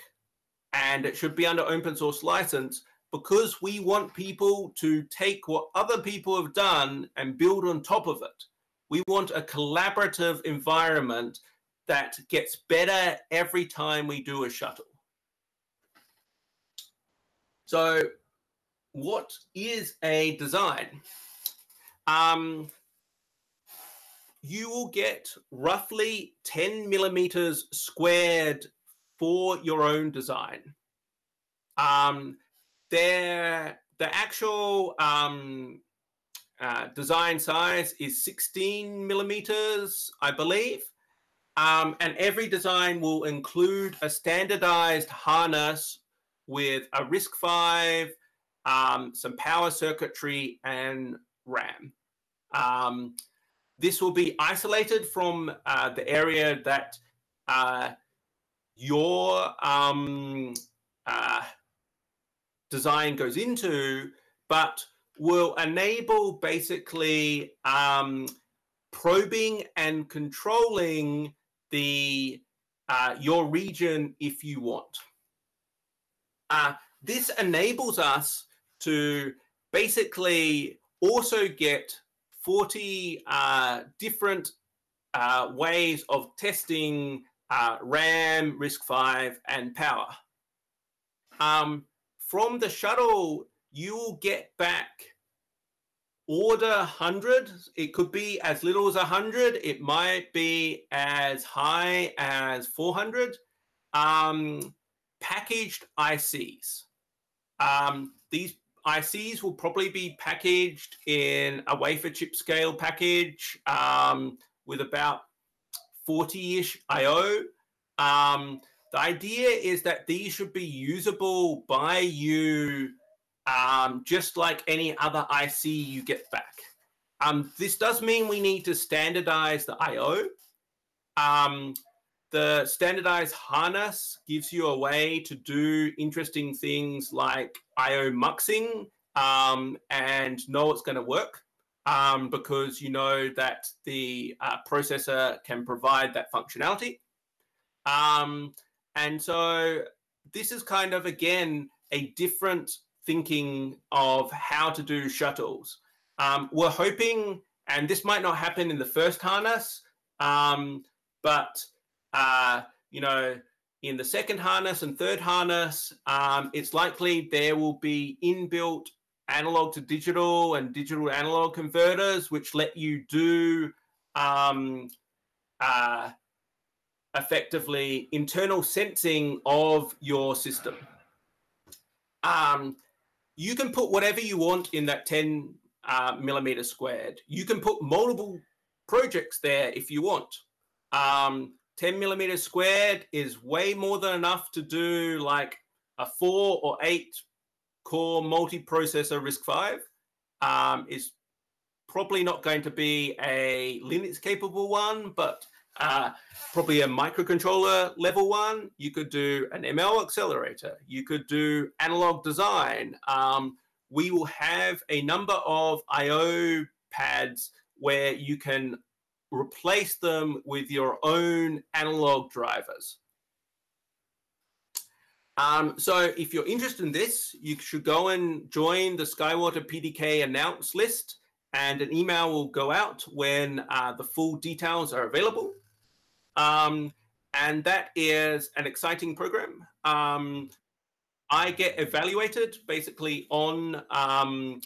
and it should be under open source license because we want people to take what other people have done and build on top of it. We want a collaborative environment that gets better every time we do a shuttle. So, what is a design? Um, you will get roughly 10 millimeters squared for your own design. Um, the actual um, uh, design size is 16 millimeters, I believe. Um, and every design will include a standardized harness with a RISC-V, um, some power circuitry, and RAM. Um, this will be isolated from uh, the area that uh, your um, uh, design goes into, but will enable basically um, probing and controlling the uh, your region if you want. Uh, this enables us to basically also get 40 uh, different uh, ways of testing uh, RAM, RISC-V, and power. Um, from the shuttle, you will get back order 100. It could be as little as 100. It might be as high as 400 um, packaged ICs. Um, these ICs will probably be packaged in a wafer chip scale package um, with about 40-ish I/O. Um, the idea is that these should be usable by you um, just like any other IC you get back. Um, this does mean we need to standardize the I/O. Um, the standardized harness gives you a way to do interesting things like IO muxing um, and know it's going to work um, because you know that the uh, processor can provide that functionality. Um, and so this is kind of, again, a different thinking of how to do shuttles. Um, we're hoping, and this might not happen in the first harness, um, but uh, you know, in the second harness and third harness, um, it's likely there will be inbuilt analog to digital and digital analog converters, which let you do um, uh, effectively internal sensing of your system. Um, you can put whatever you want in that 10 uh, millimeter squared. You can put multiple projects there if you want. Um, 10 millimeters squared is way more than enough to do like a four or eight core multi-processor RISC-V. Um, is probably not going to be a Linux capable one, but uh, probably a microcontroller level one. You could do an ML accelerator. You could do analog design. Um, we will have a number of I/O pads where you can replace them with your own analog drivers. Um, so if you're interested in this, you should go and join the Skywater PDK announce list and an email will go out when uh, the full details are available. Um, and that is an exciting program. Um, I get evaluated basically on um,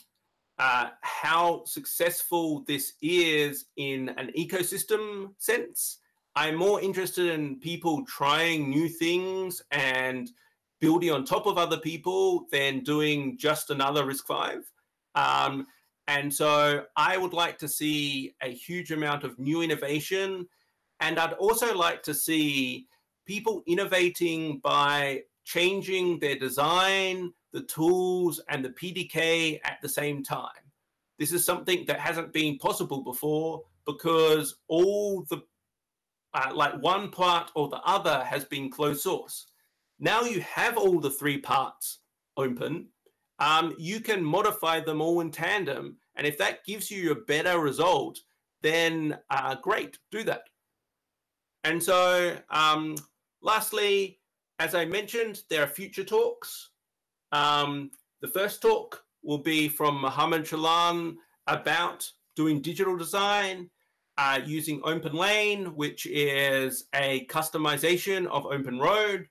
uh, how successful this is in an ecosystem sense. I'm more interested in people trying new things and building on top of other people than doing just another RISC-V. Um, and so I would like to see a huge amount of new innovation. And I'd also like to see people innovating by changing their design, the tools, and the PDK at the same time. This is something that hasn't been possible before because all the, uh, like one part or the other has been closed source. Now you have all the three parts open. Um, you can modify them all in tandem. And if that gives you a better result, then uh, great, do that. And so, um, lastly, as I mentioned, there are future talks. Um, the first talk will be from Mohamed Shalan about doing digital design uh, using OpenLane, which is a customization of OpenRoad.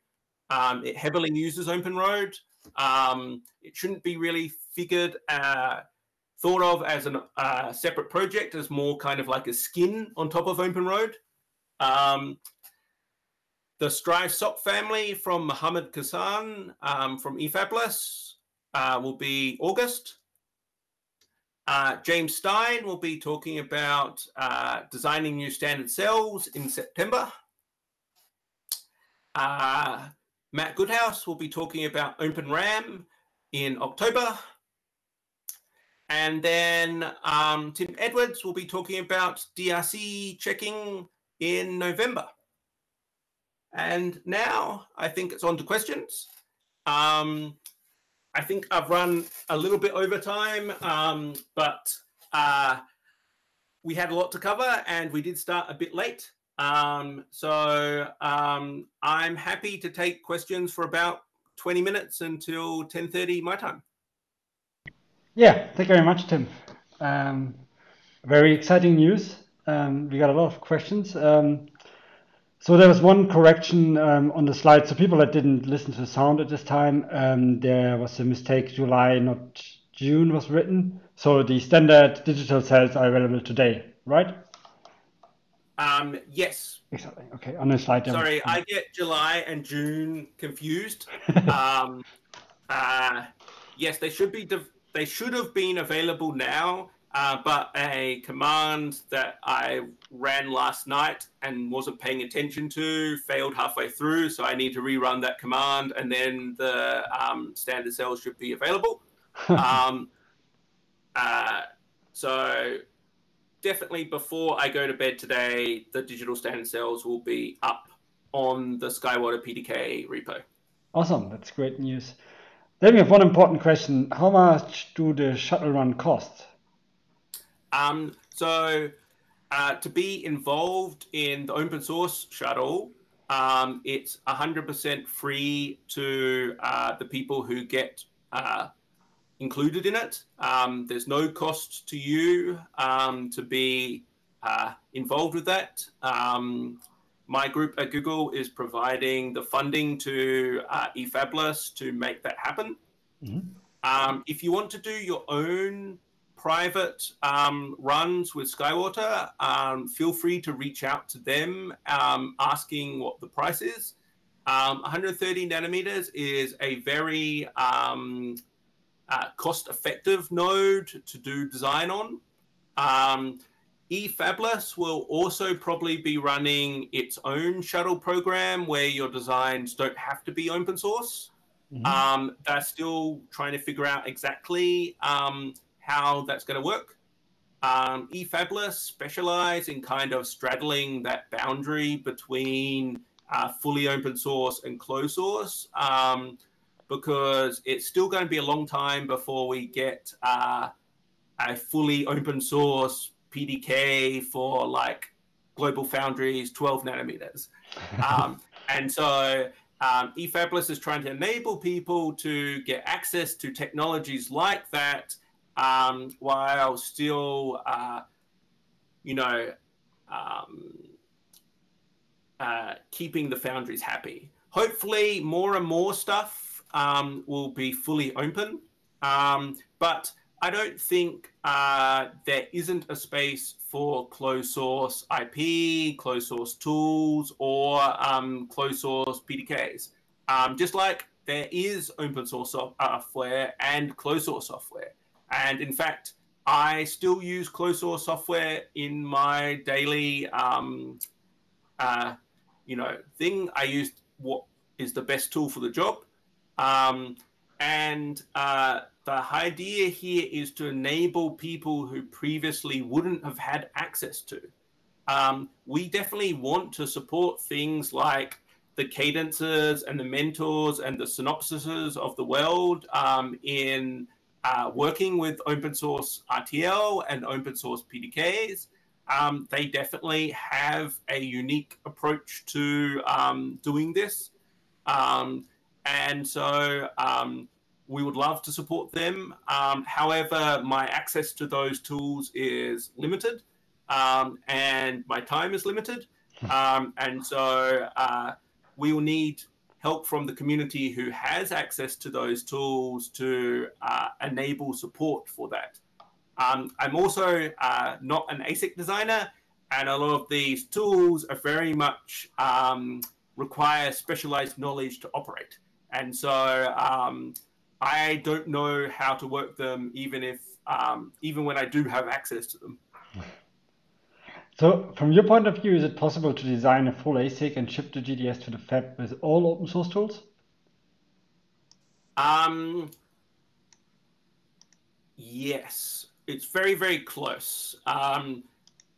Um, it heavily uses OpenRoad. Um, it shouldn't be really figured, uh, thought of as a uh, separate project, as more kind of like a skin on top of OpenRoad. Um, the Strive SOC family from Mohamed Kassem um, from eFabless uh, will be August. Uh, James Stine will be talking about uh, designing new standard cells in September. Uh, Matt Guthaus will be talking about OpenRAM in October. And then um, Tim Edwards will be talking about DRC checking in November. And now I think it's on to questions. Um, I think I've run a little bit over time, um, but uh, we had a lot to cover and we did start a bit late. Um, so um, I'm happy to take questions for about 20 minutes until 10.30 my time. Yeah, thank you very much, Tim. Um, very exciting news. Um, we got a lot of questions. So there was one correction um, on the slide. So people that didn't listen to the sound at this time, um, there was a mistake. July, not June, was written. So the standard digital cells are available today, right? Um, yes. Exactly. Okay. On the slide. Sorry, I get July and June confused. (laughs) um, uh, yes, they should be. they should have been available now uh, but a command that I ran last night and wasn't paying attention to failed halfway through, so I need to rerun that command, and then the um, standard cells should be available. (laughs) um, uh, so definitely before I go to bed today, the digital standard cells will be up on the Skywater PDK repo. Awesome, that's great news. Then we have one important question: How much do the shuttle run cost? Um, so uh, to be involved in the open source shuttle, um, it's 100% free to uh, the people who get uh, included in it. Um, there's no cost to you um, to be uh, involved with that. Um, my group at Google is providing the funding to uh, eFabless to make that happen. Mm-hmm. Um, if you want to do your own private um, runs with Skywater, um, feel free to reach out to them um, asking what the price is. 130 um, nanometers is a very um, uh, cost effective node to do design on. Um, eFabless will also probably be running its own shuttle program where your designs don't have to be open source. Mm-hmm. Um, they're still trying to figure out exactly um, how that's going to work. Um, eFabless specialize in kind of straddling that boundary between uh, fully open source and closed source um, because it's still going to be a long time before we get uh, a fully open source PDK for like Global Foundries 12 nanometers. (laughs) Um, and so um, eFabless is trying to enable people to get access to technologies like that um, while still, uh, you know, um, uh, keeping the foundries happy. Hopefully, more and more stuff um, will be fully open, um, but I don't think uh, there isn't a space for closed source IP, closed source tools, or um, closed source PDKs. Um, just like there is open source software and closed source software. And in fact, I still use closed source software in my daily, um, uh, you know, thing. I use what is the best tool for the job. Um, and uh, the idea here is to enable people who previously wouldn't have had access to. Um, we definitely want to support things like the cadences and the mentors and the synopsises of the world um, in uh, working with open source RTL and open source PDKs. Um, they definitely have a unique approach to um, doing this. Um, and so um, we would love to support them. Um, however, my access to those tools is limited um, and my time is limited. (laughs) And so uh, we will need help from the community who has access to those tools to uh, enable support for that. Um, I'm also uh, not an ASIC designer, and a lot of these tools are very much um, require specialized knowledge to operate. And so um, I don't know how to work them, even if um, even when I do have access to them. So, from your point of view, is it possible to design a full ASIC and ship the GDS to the fab with all open source tools? Um, yes, it's very, very close. Um,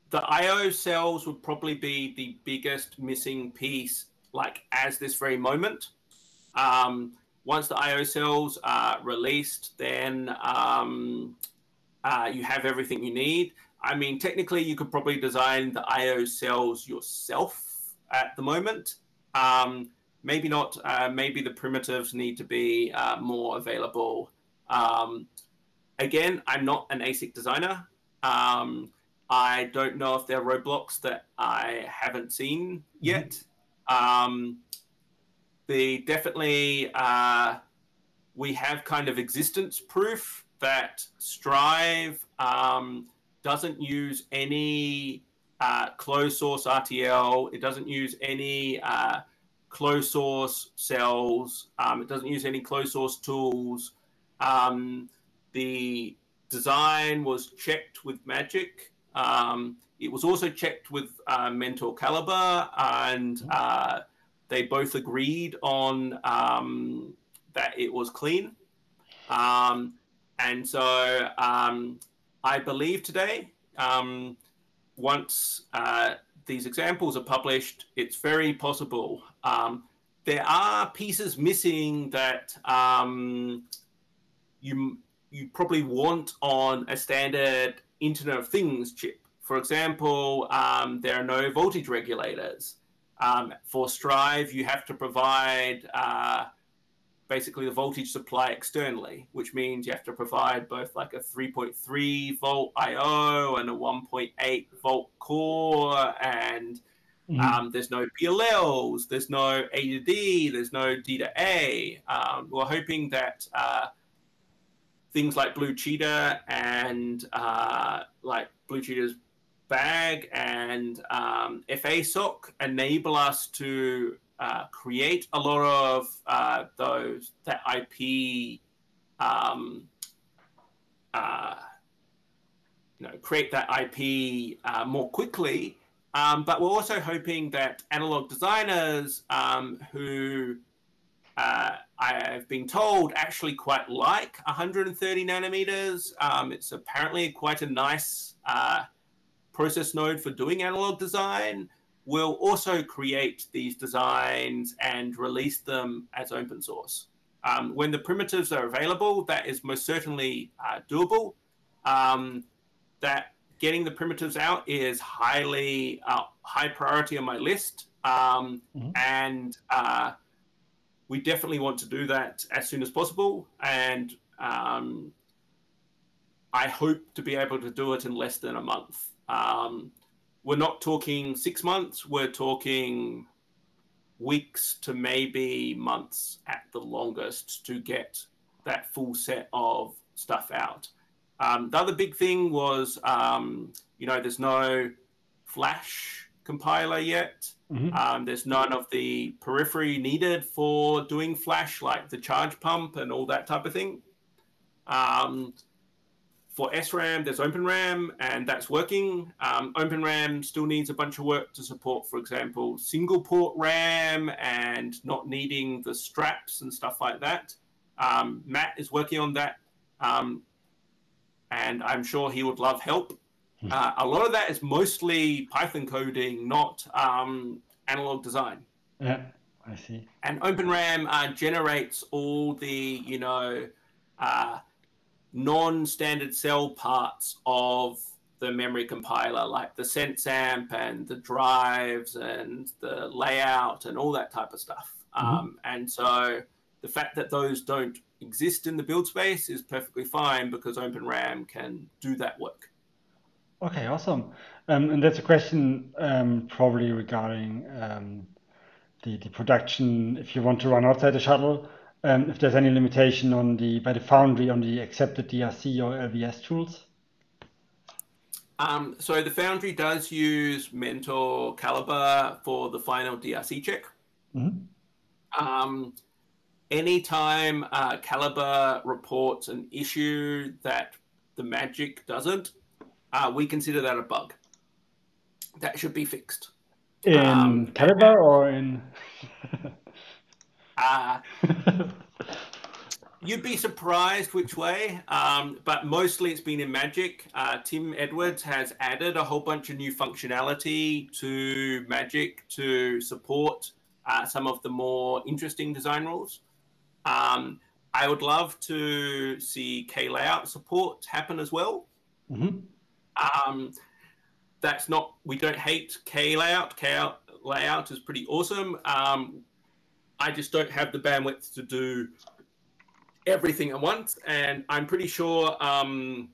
the I/O cells would probably be the biggest missing piece, like as this very moment. Um, once the I/O cells are released, then um, uh, you have everything you need. I mean, technically, you could probably design the I/O cells yourself at the moment. Um, maybe not. Uh, maybe the primitives need to be uh, more available. Um, again, I'm not an ASIC designer. Um, I don't know if there are roadblocks that I haven't seen mm-hmm. yet. Mm-hmm the definitely uh, we have kind of existence proof that Strive um, doesn't use any uh, closed source RTL. It doesn't use any uh, closed source cells. Um, it doesn't use any closed source tools. Um, the design was checked with Magic. Um, it was also checked with uh, Mentor Calibre and uh, they both agreed on um, that it was clean. Um, and so um, I believe today, um, once uh, these examples are published, it's very possible. Um, there are pieces missing that um, you you probably want on a standard Internet of Things chip. For example, there are no voltage regulators. Um, for Strive, you have to provide uh, basically the voltage supply externally, which means you have to provide both like a 3.3 volt I/O and a 1.8 volt core, and mm-hmm. um, there's no PLLs, there's no A to D, there's no D to A. Um, we're hoping that uh, things like Blue Cheetah and uh, like Blue Cheetah's bag and um, FASOC enable us to uh, create a lot of uh, those that IP, um, uh, you know, create that IP uh, more quickly. Um, but we're also hoping that analog designers um, who uh, I've been told actually quite like 130 nanometers. Um, it's apparently quite a nice uh, process node for doing analog design will also create these designs and release them as open source. Um, when the primitives are available, that is most certainly uh, doable. Um, that getting the primitives out is highly uh, high priority on my list, um, mm-hmm. and uh, we definitely want to do that as soon as possible. And um, I hope to be able to do it in less than a month. Um, we're not talking six months, we're talking weeks to maybe months at the longest to get that full set of stuff out. Um, the other big thing was, um, you know, there's no Flash compiler yet. Mm-hmm. Um, there's none of the periphery needed for doing Flash, like the charge pump and all that type of thing. Um, for SRAM, there's OpenRAM, and that's working. Um, OpenRAM still needs a bunch of work to support, for example, single port RAM and not needing the straps and stuff like that. Um, Matt is working on that, um, and I'm sure he would love help. Hmm. Uh, a lot of that is mostly Python coding, not um, analog design. Yeah, I see. And OpenRAM uh, generates all the, you know, uh, non-standard cell parts of the memory compiler, like the sense amp and the drives and the layout and all that type of stuff. Mm-hmm. Um, and so the fact that those don't exist in the build space is perfectly fine because OpenRAM can do that work. Okay, awesome. Um, and that's a question um, probably regarding um, the, the production. If you want to run outside the shuttle, um, if there's any limitation on the by the foundry on the accepted DRC or LVS tools? Um, so the foundry does use Mentor Calibre for the final DRC check. Mm-hmm. Um, anytime uh, Calibre reports an issue that the Magic doesn't, uh, we consider that a bug. That should be fixed. In um, Calibre or in? (laughs) Uh, (laughs) you'd be surprised which way, um, but mostly it's been in Magic. Uh, Tim Edwards has added a whole bunch of new functionality to Magic to support uh, some of the more interesting design rules. Um, I would love to see KLayout support happen as well. Mm-hmm. Um, that's not, we don't hate KLayout. K layout is pretty awesome. I just don't have the bandwidth to do everything at once. And I'm pretty sure um,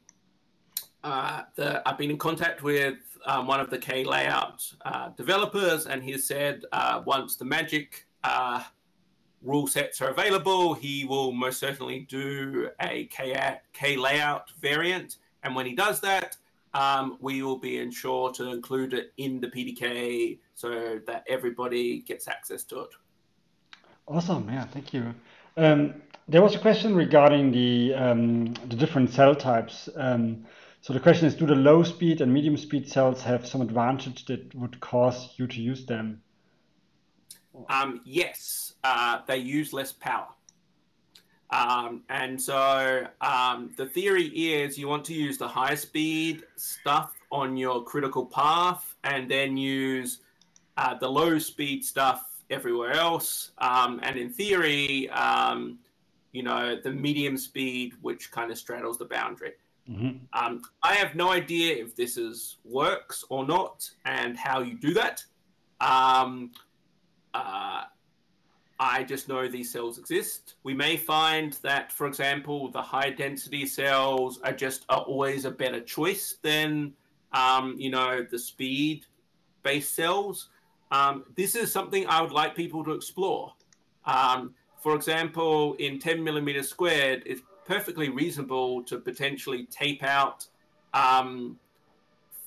uh, I've been in contact with um, one of the KLayout uh, developers, and he said uh, once the Magic uh, rule sets are available, he will most certainly do a K, KLayout variant. And when he does that, um, we will be ensured to include it in the PDK so that everybody gets access to it. Awesome. Yeah, thank you. Um, there was a question regarding the um, the different cell types. Um, so the question is, do the low speed and medium speed cells have some advantage that would cause you to use them? Um, yes, uh, they use less power. Um, and so um, the theory is you want to use the high speed stuff on your critical path and then use uh, the low speed stuff everywhere else. Um, and in theory, um, you know, the medium speed, which kind of straddles the boundary. Mm-hmm. Um, I have no idea if this is works or not, and how you do that. Um, uh, I just know these cells exist. We may find that, for example, the high density cells are just are always a better choice than, um, you know, the speed based cells. Um, this is something I would like people to explore. Um, for example, in 10 millimeters squared, it's perfectly reasonable to potentially tape out um,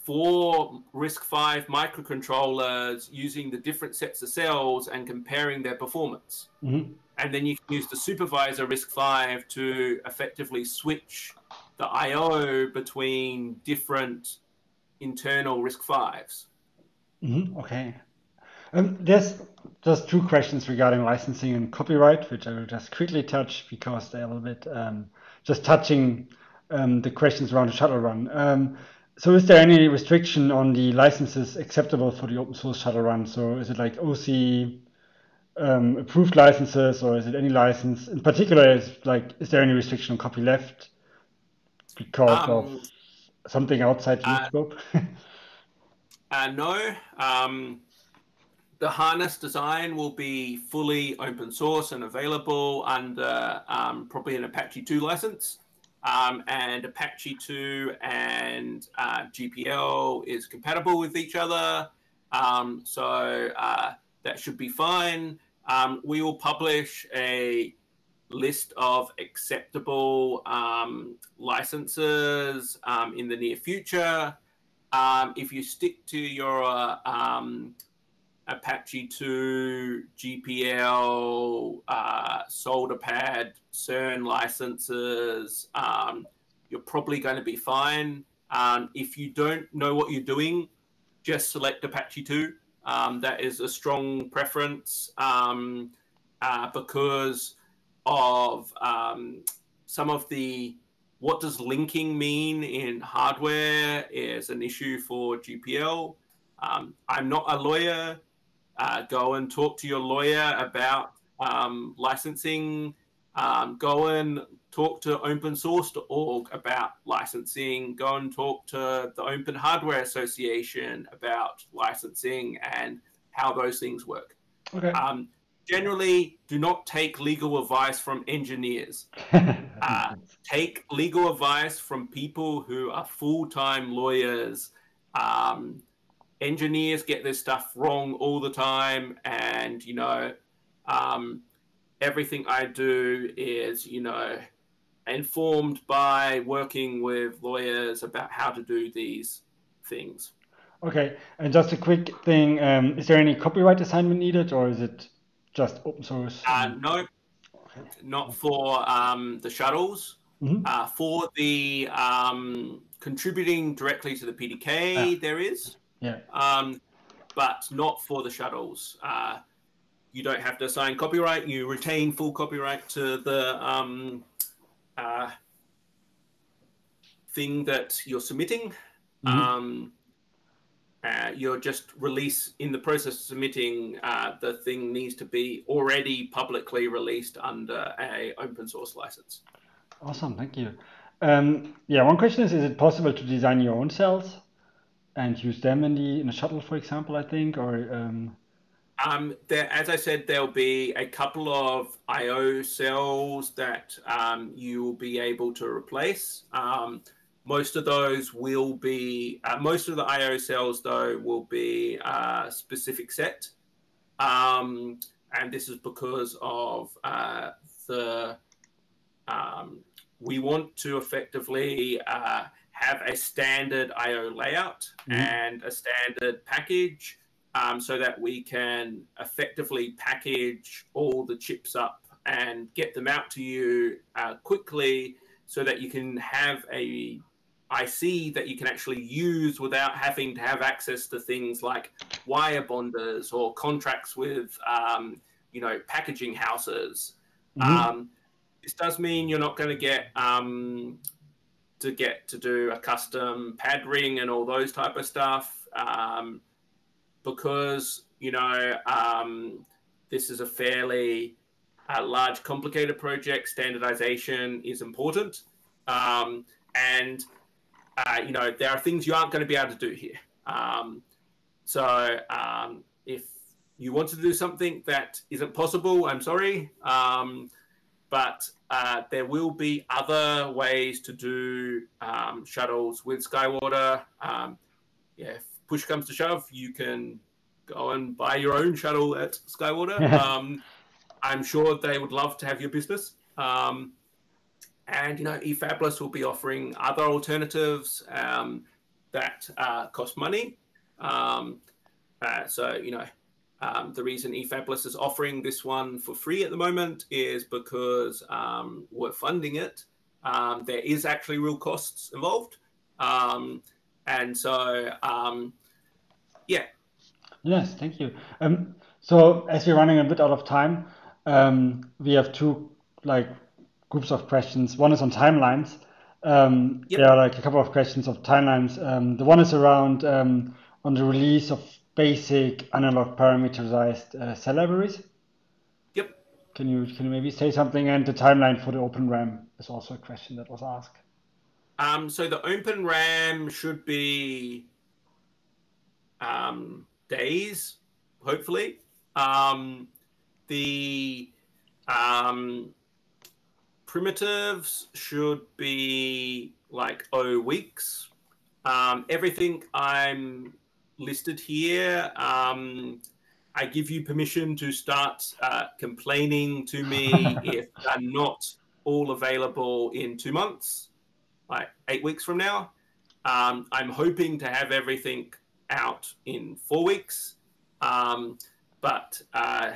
four RISC-V microcontrollers using the different sets of cells and comparing their performance. Mm-hmm. And then you can use the supervisor RISC-V to effectively switch the I/O between different internal RISC-Vs. Mm-hmm. Okay. Um, there's just two questions regarding licensing and copyright, which I will just quickly touch because they're a little bit um, just touching um, the questions around the shuttle run. Um, so is there any restriction on the licenses acceptable for the open source shuttle run? So is it like OC um, approved licenses or is it any license? In particular, is like is there any restriction on copyleft because of um, something outside the uh, scope? (laughs) uh, no. The harness design will be fully open source and available under um, probably an Apache 2 license. Um, and Apache 2 and uh, GPL is compatible with each other. Um, so uh, that should be fine. Um, we will publish a list of acceptable um, licenses um, in the near future. If you stick to your uh, Apache 2, GPL, uh, SolderPad, CERN licenses, um, you're probably going to be fine. Um, if you don't know what you're doing, just select Apache 2. Um, that is a strong preference um, uh, because of um, some of the what does linking mean in hardware is an issue for GPL. Um, I'm not a lawyer, uh, go and talk to your lawyer about um, licensing. Um, go and talk to opensource.org about licensing. Go and talk to the Open Hardware Association about licensing and how those things work. Okay. Um, generally, do not take legal advice from engineers. (laughs) uh, take legal advice from people who are full time lawyers. Um, engineers get this stuff wrong all the time, and you know, um, everything I do is you know informed by working with lawyers about how to do these things. Okay, and just a quick thing: um, is there any copyright assignment needed, or is it just open source? Uh, no, not for um, the shuttles. Mm-hmm. Uh, for the um, contributing directly to the PDK, ah. there is. Yeah. Um, but not for the shuttles. Uh, you don't have to sign copyright. You retain full copyright to the um, uh, thing that you're submitting. Mm-hmm. Um, uh, you're just release in the process of submitting. Uh, the thing needs to be already publicly released under a open source license. Awesome, thank you. Um, yeah, one question is: Is it possible to design your own cells? And use them in the in a shuttle, for example, I think, or um... Um, there, as I said, there'll be a couple of I/O cells that um, you will be able to replace. Um, most of those will be, uh, most of the I/O cells though will be a uh, specific set, um, and this is because of uh, the um, we want to effectively uh, have a standard I/O layout mm-hmm. and a standard package, um, so that we can effectively package all the chips up and get them out to you uh, quickly, so that you can have a IC that you can actually use without having to have access to things like wire bonders or contracts with, um, you know, packaging houses. Mm-hmm. Um, this does mean you're not going to get um, to get to do a custom pad ring and all those type of stuff um, because you know um, this is a fairly uh, large complicated project standardization is important um, and uh, you know there are things you aren't going to be able to do here um, so um, if you want to do something that isn't possible, I'm sorry. Um, but uh, there will be other ways to do um, shuttles with Skywater. Um, yeah, if push comes to shove, you can go and buy your own shuttle at Skywater. (laughs) um, I'm sure they would love to have your business. Um, and you know, eFabless will be offering other alternatives um, that uh, cost money. Um, uh, so you know, um, the reason eFabless is offering this one for free at the moment is because um, we're funding it. Um, there is actually real costs involved, um, and so yeah. Yes, thank you. so as we're running a bit out of time, we have two like groups of questions. One is on timelines. Um, yep. There are like a couple of questions of timelines. Um, the one is around um, on the release of basic analog parameterized uh, cell libraries. Yep. Can you can you maybe say something? And the timeline for the OpenRAM is also a question that was asked. Um, so the OpenRAM should be um, days, hopefully. Um, the um, primitives should be like oh weeks. Um, everything I'm listed here, um, I give you permission to start uh, complaining to me (laughs) if they're not all available in two months, like eight weeks from now. Um, I'm hoping to have everything out in four weeks, um, but uh,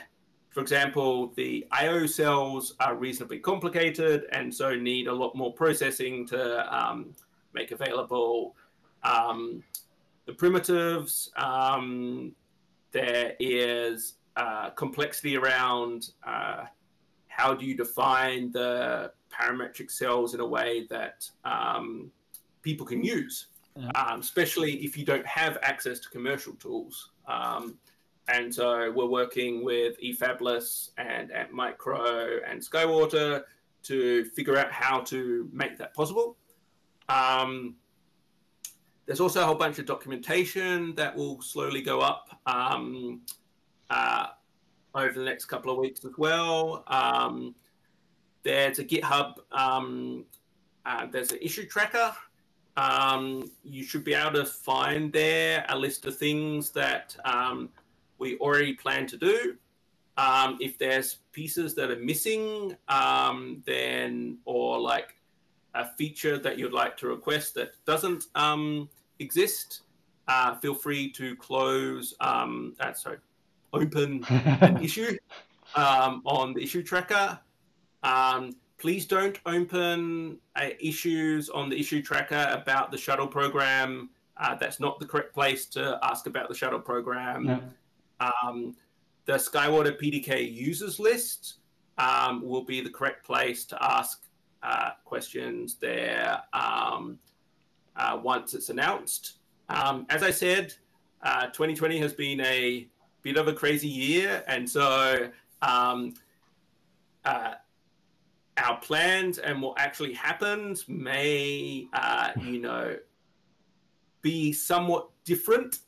for example, the IO cells are reasonably complicated and so need a lot more processing to um, make available. Um, the primitives. Um, there is uh, complexity around uh, how do you define the parametric cells in a way that um, people can use. Um, especially if you don't have access to commercial tools. Um, and so we're working with eFabless and Antmicro and Skywater to figure out how to make that possible. Um, there's also a whole bunch of documentation that will slowly go up um, uh, over the next couple of weeks as well. Um, there's a GitHub, um, uh, there's an issue tracker. Um, you should be able to find there a list of things that um, we already plan to do. Um, if there's pieces that are missing, um, then or like a feature that you'd like to request that doesn't um, exist, uh, feel free to close. Um, uh, sorry, open (laughs) an issue um, on the issue tracker. Um, please don't open uh, issues on the issue tracker about the shuttle program. Uh, that's not the correct place to ask about the shuttle program. Um, the Skywater PDK users list um, will be the correct place to ask uh, questions there um, uh, once it's announced. Um, as I said, uh, 2020 has been a bit of a crazy year, and so um, uh, our plans and what actually happens may, uh, you know, be somewhat different.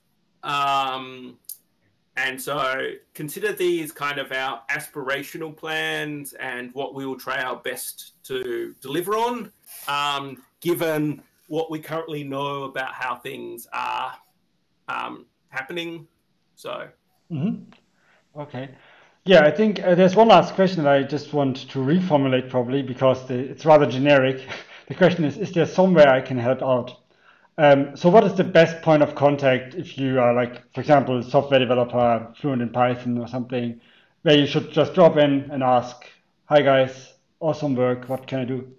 Um, and so consider these kind of our aspirational plans and what we will try our best to deliver on, um, given what we currently know about how things are um, happening. So. Mm-hmm. Okay. Yeah, I think uh, there's one last question that I just want to reformulate probably because the, it's rather generic. (laughs) the question is Is there somewhere I can help out? Um, so what is the best point of contact if you are like, for example, a software developer fluent in Python or something, where you should just drop in and ask, "Hi guys, awesome work. What can I do?"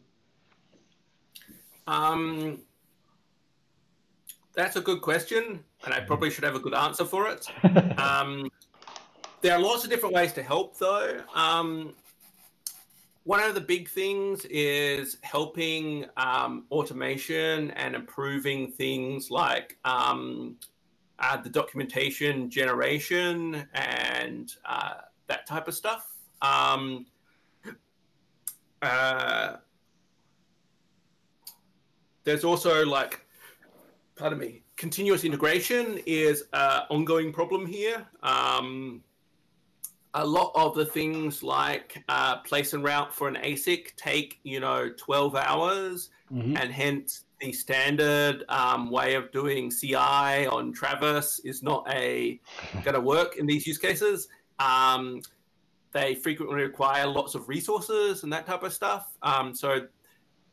Um, that's a good question, and I probably should have a good answer for it. (laughs) um, there are lots of different ways to help, though. Um, one of the big things is helping um, automation and improving things like um, uh, the documentation generation and uh, that type of stuff. Um, uh, there's also like, pardon me, continuous integration is an ongoing problem here. Um, a lot of the things like uh, place and route for an ASIC take, you know, 12 hours, mm-hmm. and hence the standard um, way of doing CI on Travis is not a going to work in these use cases. Um, they frequently require lots of resources and that type of stuff. Um, so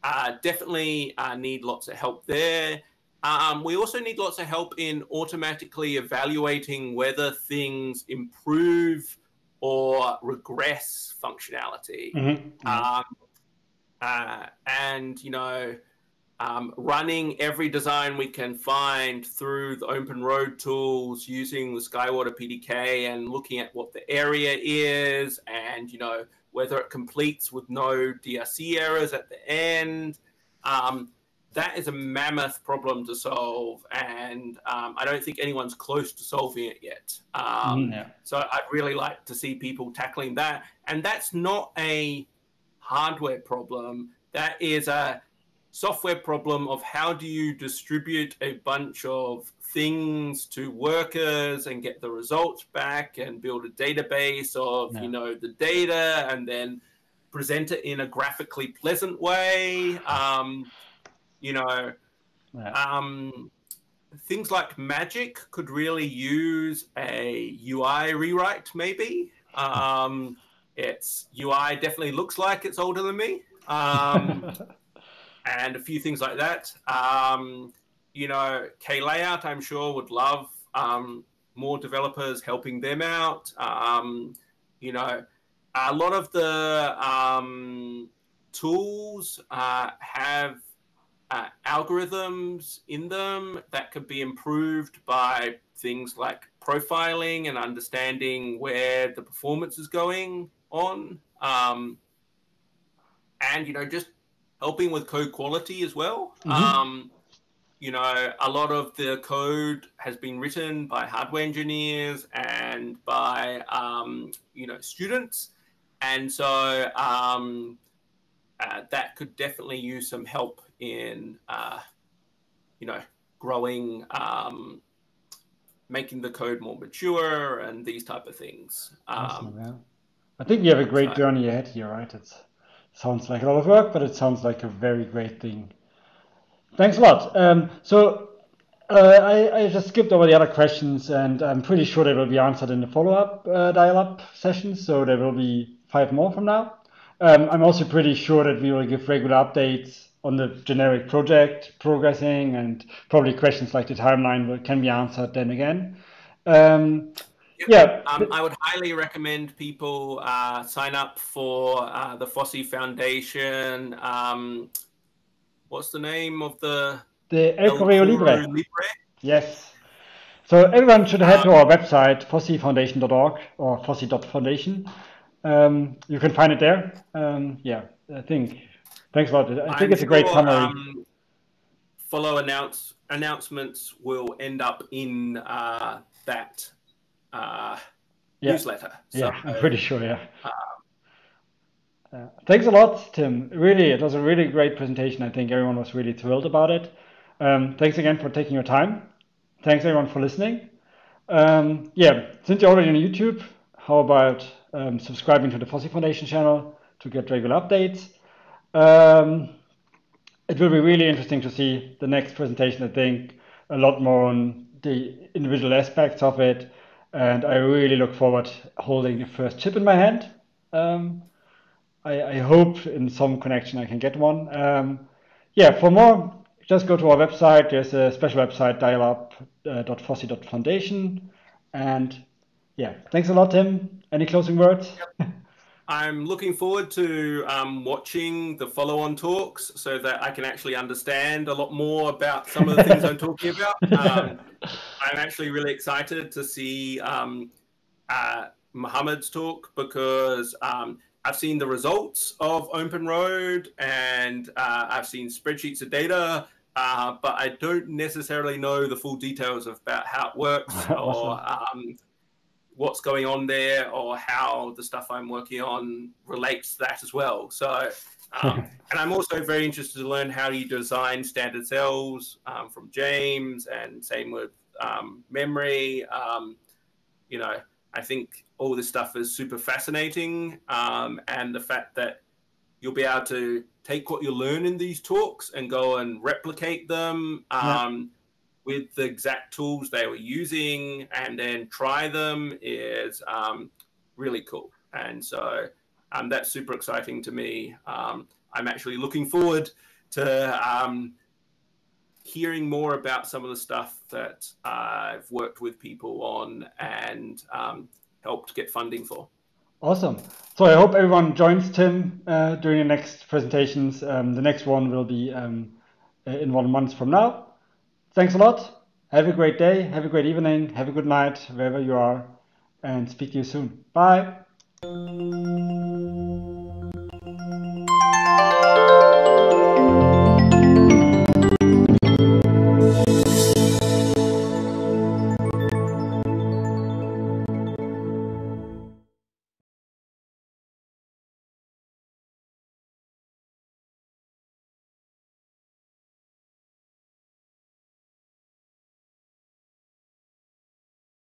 uh, definitely uh, need lots of help there. Um, we also need lots of help in automatically evaluating whether things improve or regress functionality. Mm-hmm. Um, uh, and, you know, um, running every design we can find through the OpenRoad tools using the Skywater PDK and looking at what the area is and, you know, whether it completes with no DRC errors at the end. Um, that is a mammoth problem to solve, and um, I don't think anyone's close to solving it yet. Um, mm, So I'd really like to see people tackling that, and that's not a hardware problem. That is a software problem of how do you distribute a bunch of things to workers and get the results back and build a database of you know the data and then present it in a graphically pleasant way. Um, you know, um, things like Magic could really use a UI rewrite, maybe. Um, its UI definitely looks like it's older than me. (laughs) And a few things like that. Um, you know, KLayout, I'm sure, would love um, more developers helping them out. Um, you know, a lot of the um, tools uh, have uh, algorithms in them that could be improved by things like profiling and understanding where the performance is going on. Um, and, you know, just helping with code quality as well. Mm-hmm. Um, you know, a lot of the code has been written by hardware engineers and by, um, you know, students. And so um, uh, that could definitely use some help in, uh, you know, growing, um, making the code more mature, and these type of things. Awesome, yeah. Um, I think you have a great so, journey ahead here, right? It sounds like a lot of work, but it sounds like a very great thing. Thanks a lot. Um, so uh, I, I, just skipped over the other questions, and I'm pretty sure they will be answered in the follow-up uh, dial-up sessions. So there will be five more from now. Um, I'm also pretty sure that we will give regular updates on the generic project progressing and probably questions like the timeline will, can be answered then again. Um, yeah. Um, I would highly recommend people uh, sign up for uh, the FOSSi Foundation. Um, what's the name of the? The El Correo Libre. Libre. Yes. So everyone should head to our website, fossifoundation.org or fossi.foundation. Um, you can find it there. Um, yeah, I think Thanks a lot. I think I'm it's a great summary. Um, follow announce announcements will end up in uh, that uh, yeah. newsletter. So, yeah, I'm pretty sure. Yeah. Uh, uh, thanks a lot, Tim. Really, it was a really great presentation. I think everyone was really thrilled about it. Um, thanks again for taking your time. Thanks everyone for listening. Um, yeah, since you're already on YouTube, how about um, subscribing to the FOSSi Foundation channel to get regular updates? Um, it will be really interesting to see the next presentation. I think a lot more on the individual aspects of it, and I really look forward holding the first chip in my hand. Um, I, I, hope in some connection I can get one. Um, yeah, for more, just go to our website. There's a special website, dialup.fossi.foundation. And yeah, thanks a lot, Tim. Any closing words? Yep. I'm looking forward to um, watching the follow-on talks so that I can actually understand a lot more about some of the things I'm talking about. (laughs) Um, I'm actually really excited to see um, uh, Mohamed's talk because um, I've seen the results of OpenRoad and uh, I've seen spreadsheets of data, uh, but I don't necessarily know the full details about how it works (laughs) or um, what's going on there or how the stuff I'm working on relates to that as well. So, um, (laughs) and I'm also very interested to learn how you design standard cells um, from James and same with um, memory. Um, you know, I think all this stuff is super fascinating, um, and the fact that you'll be able to take what you learn in these talks and go and replicate them um, yeah. With the exact tools they were using, and then try them is um, really cool. And so um, that's super exciting to me. Um, I'm actually looking forward to um, hearing more about some of the stuff that I've worked with people on and um, helped get funding for. Awesome. So I hope everyone joins Tim uh, during the next presentations. Um, the next one will be in one month from now. Thanks a lot. Have a great day. Have a great evening. Have a good night wherever you are. And speak to you soon. Bye.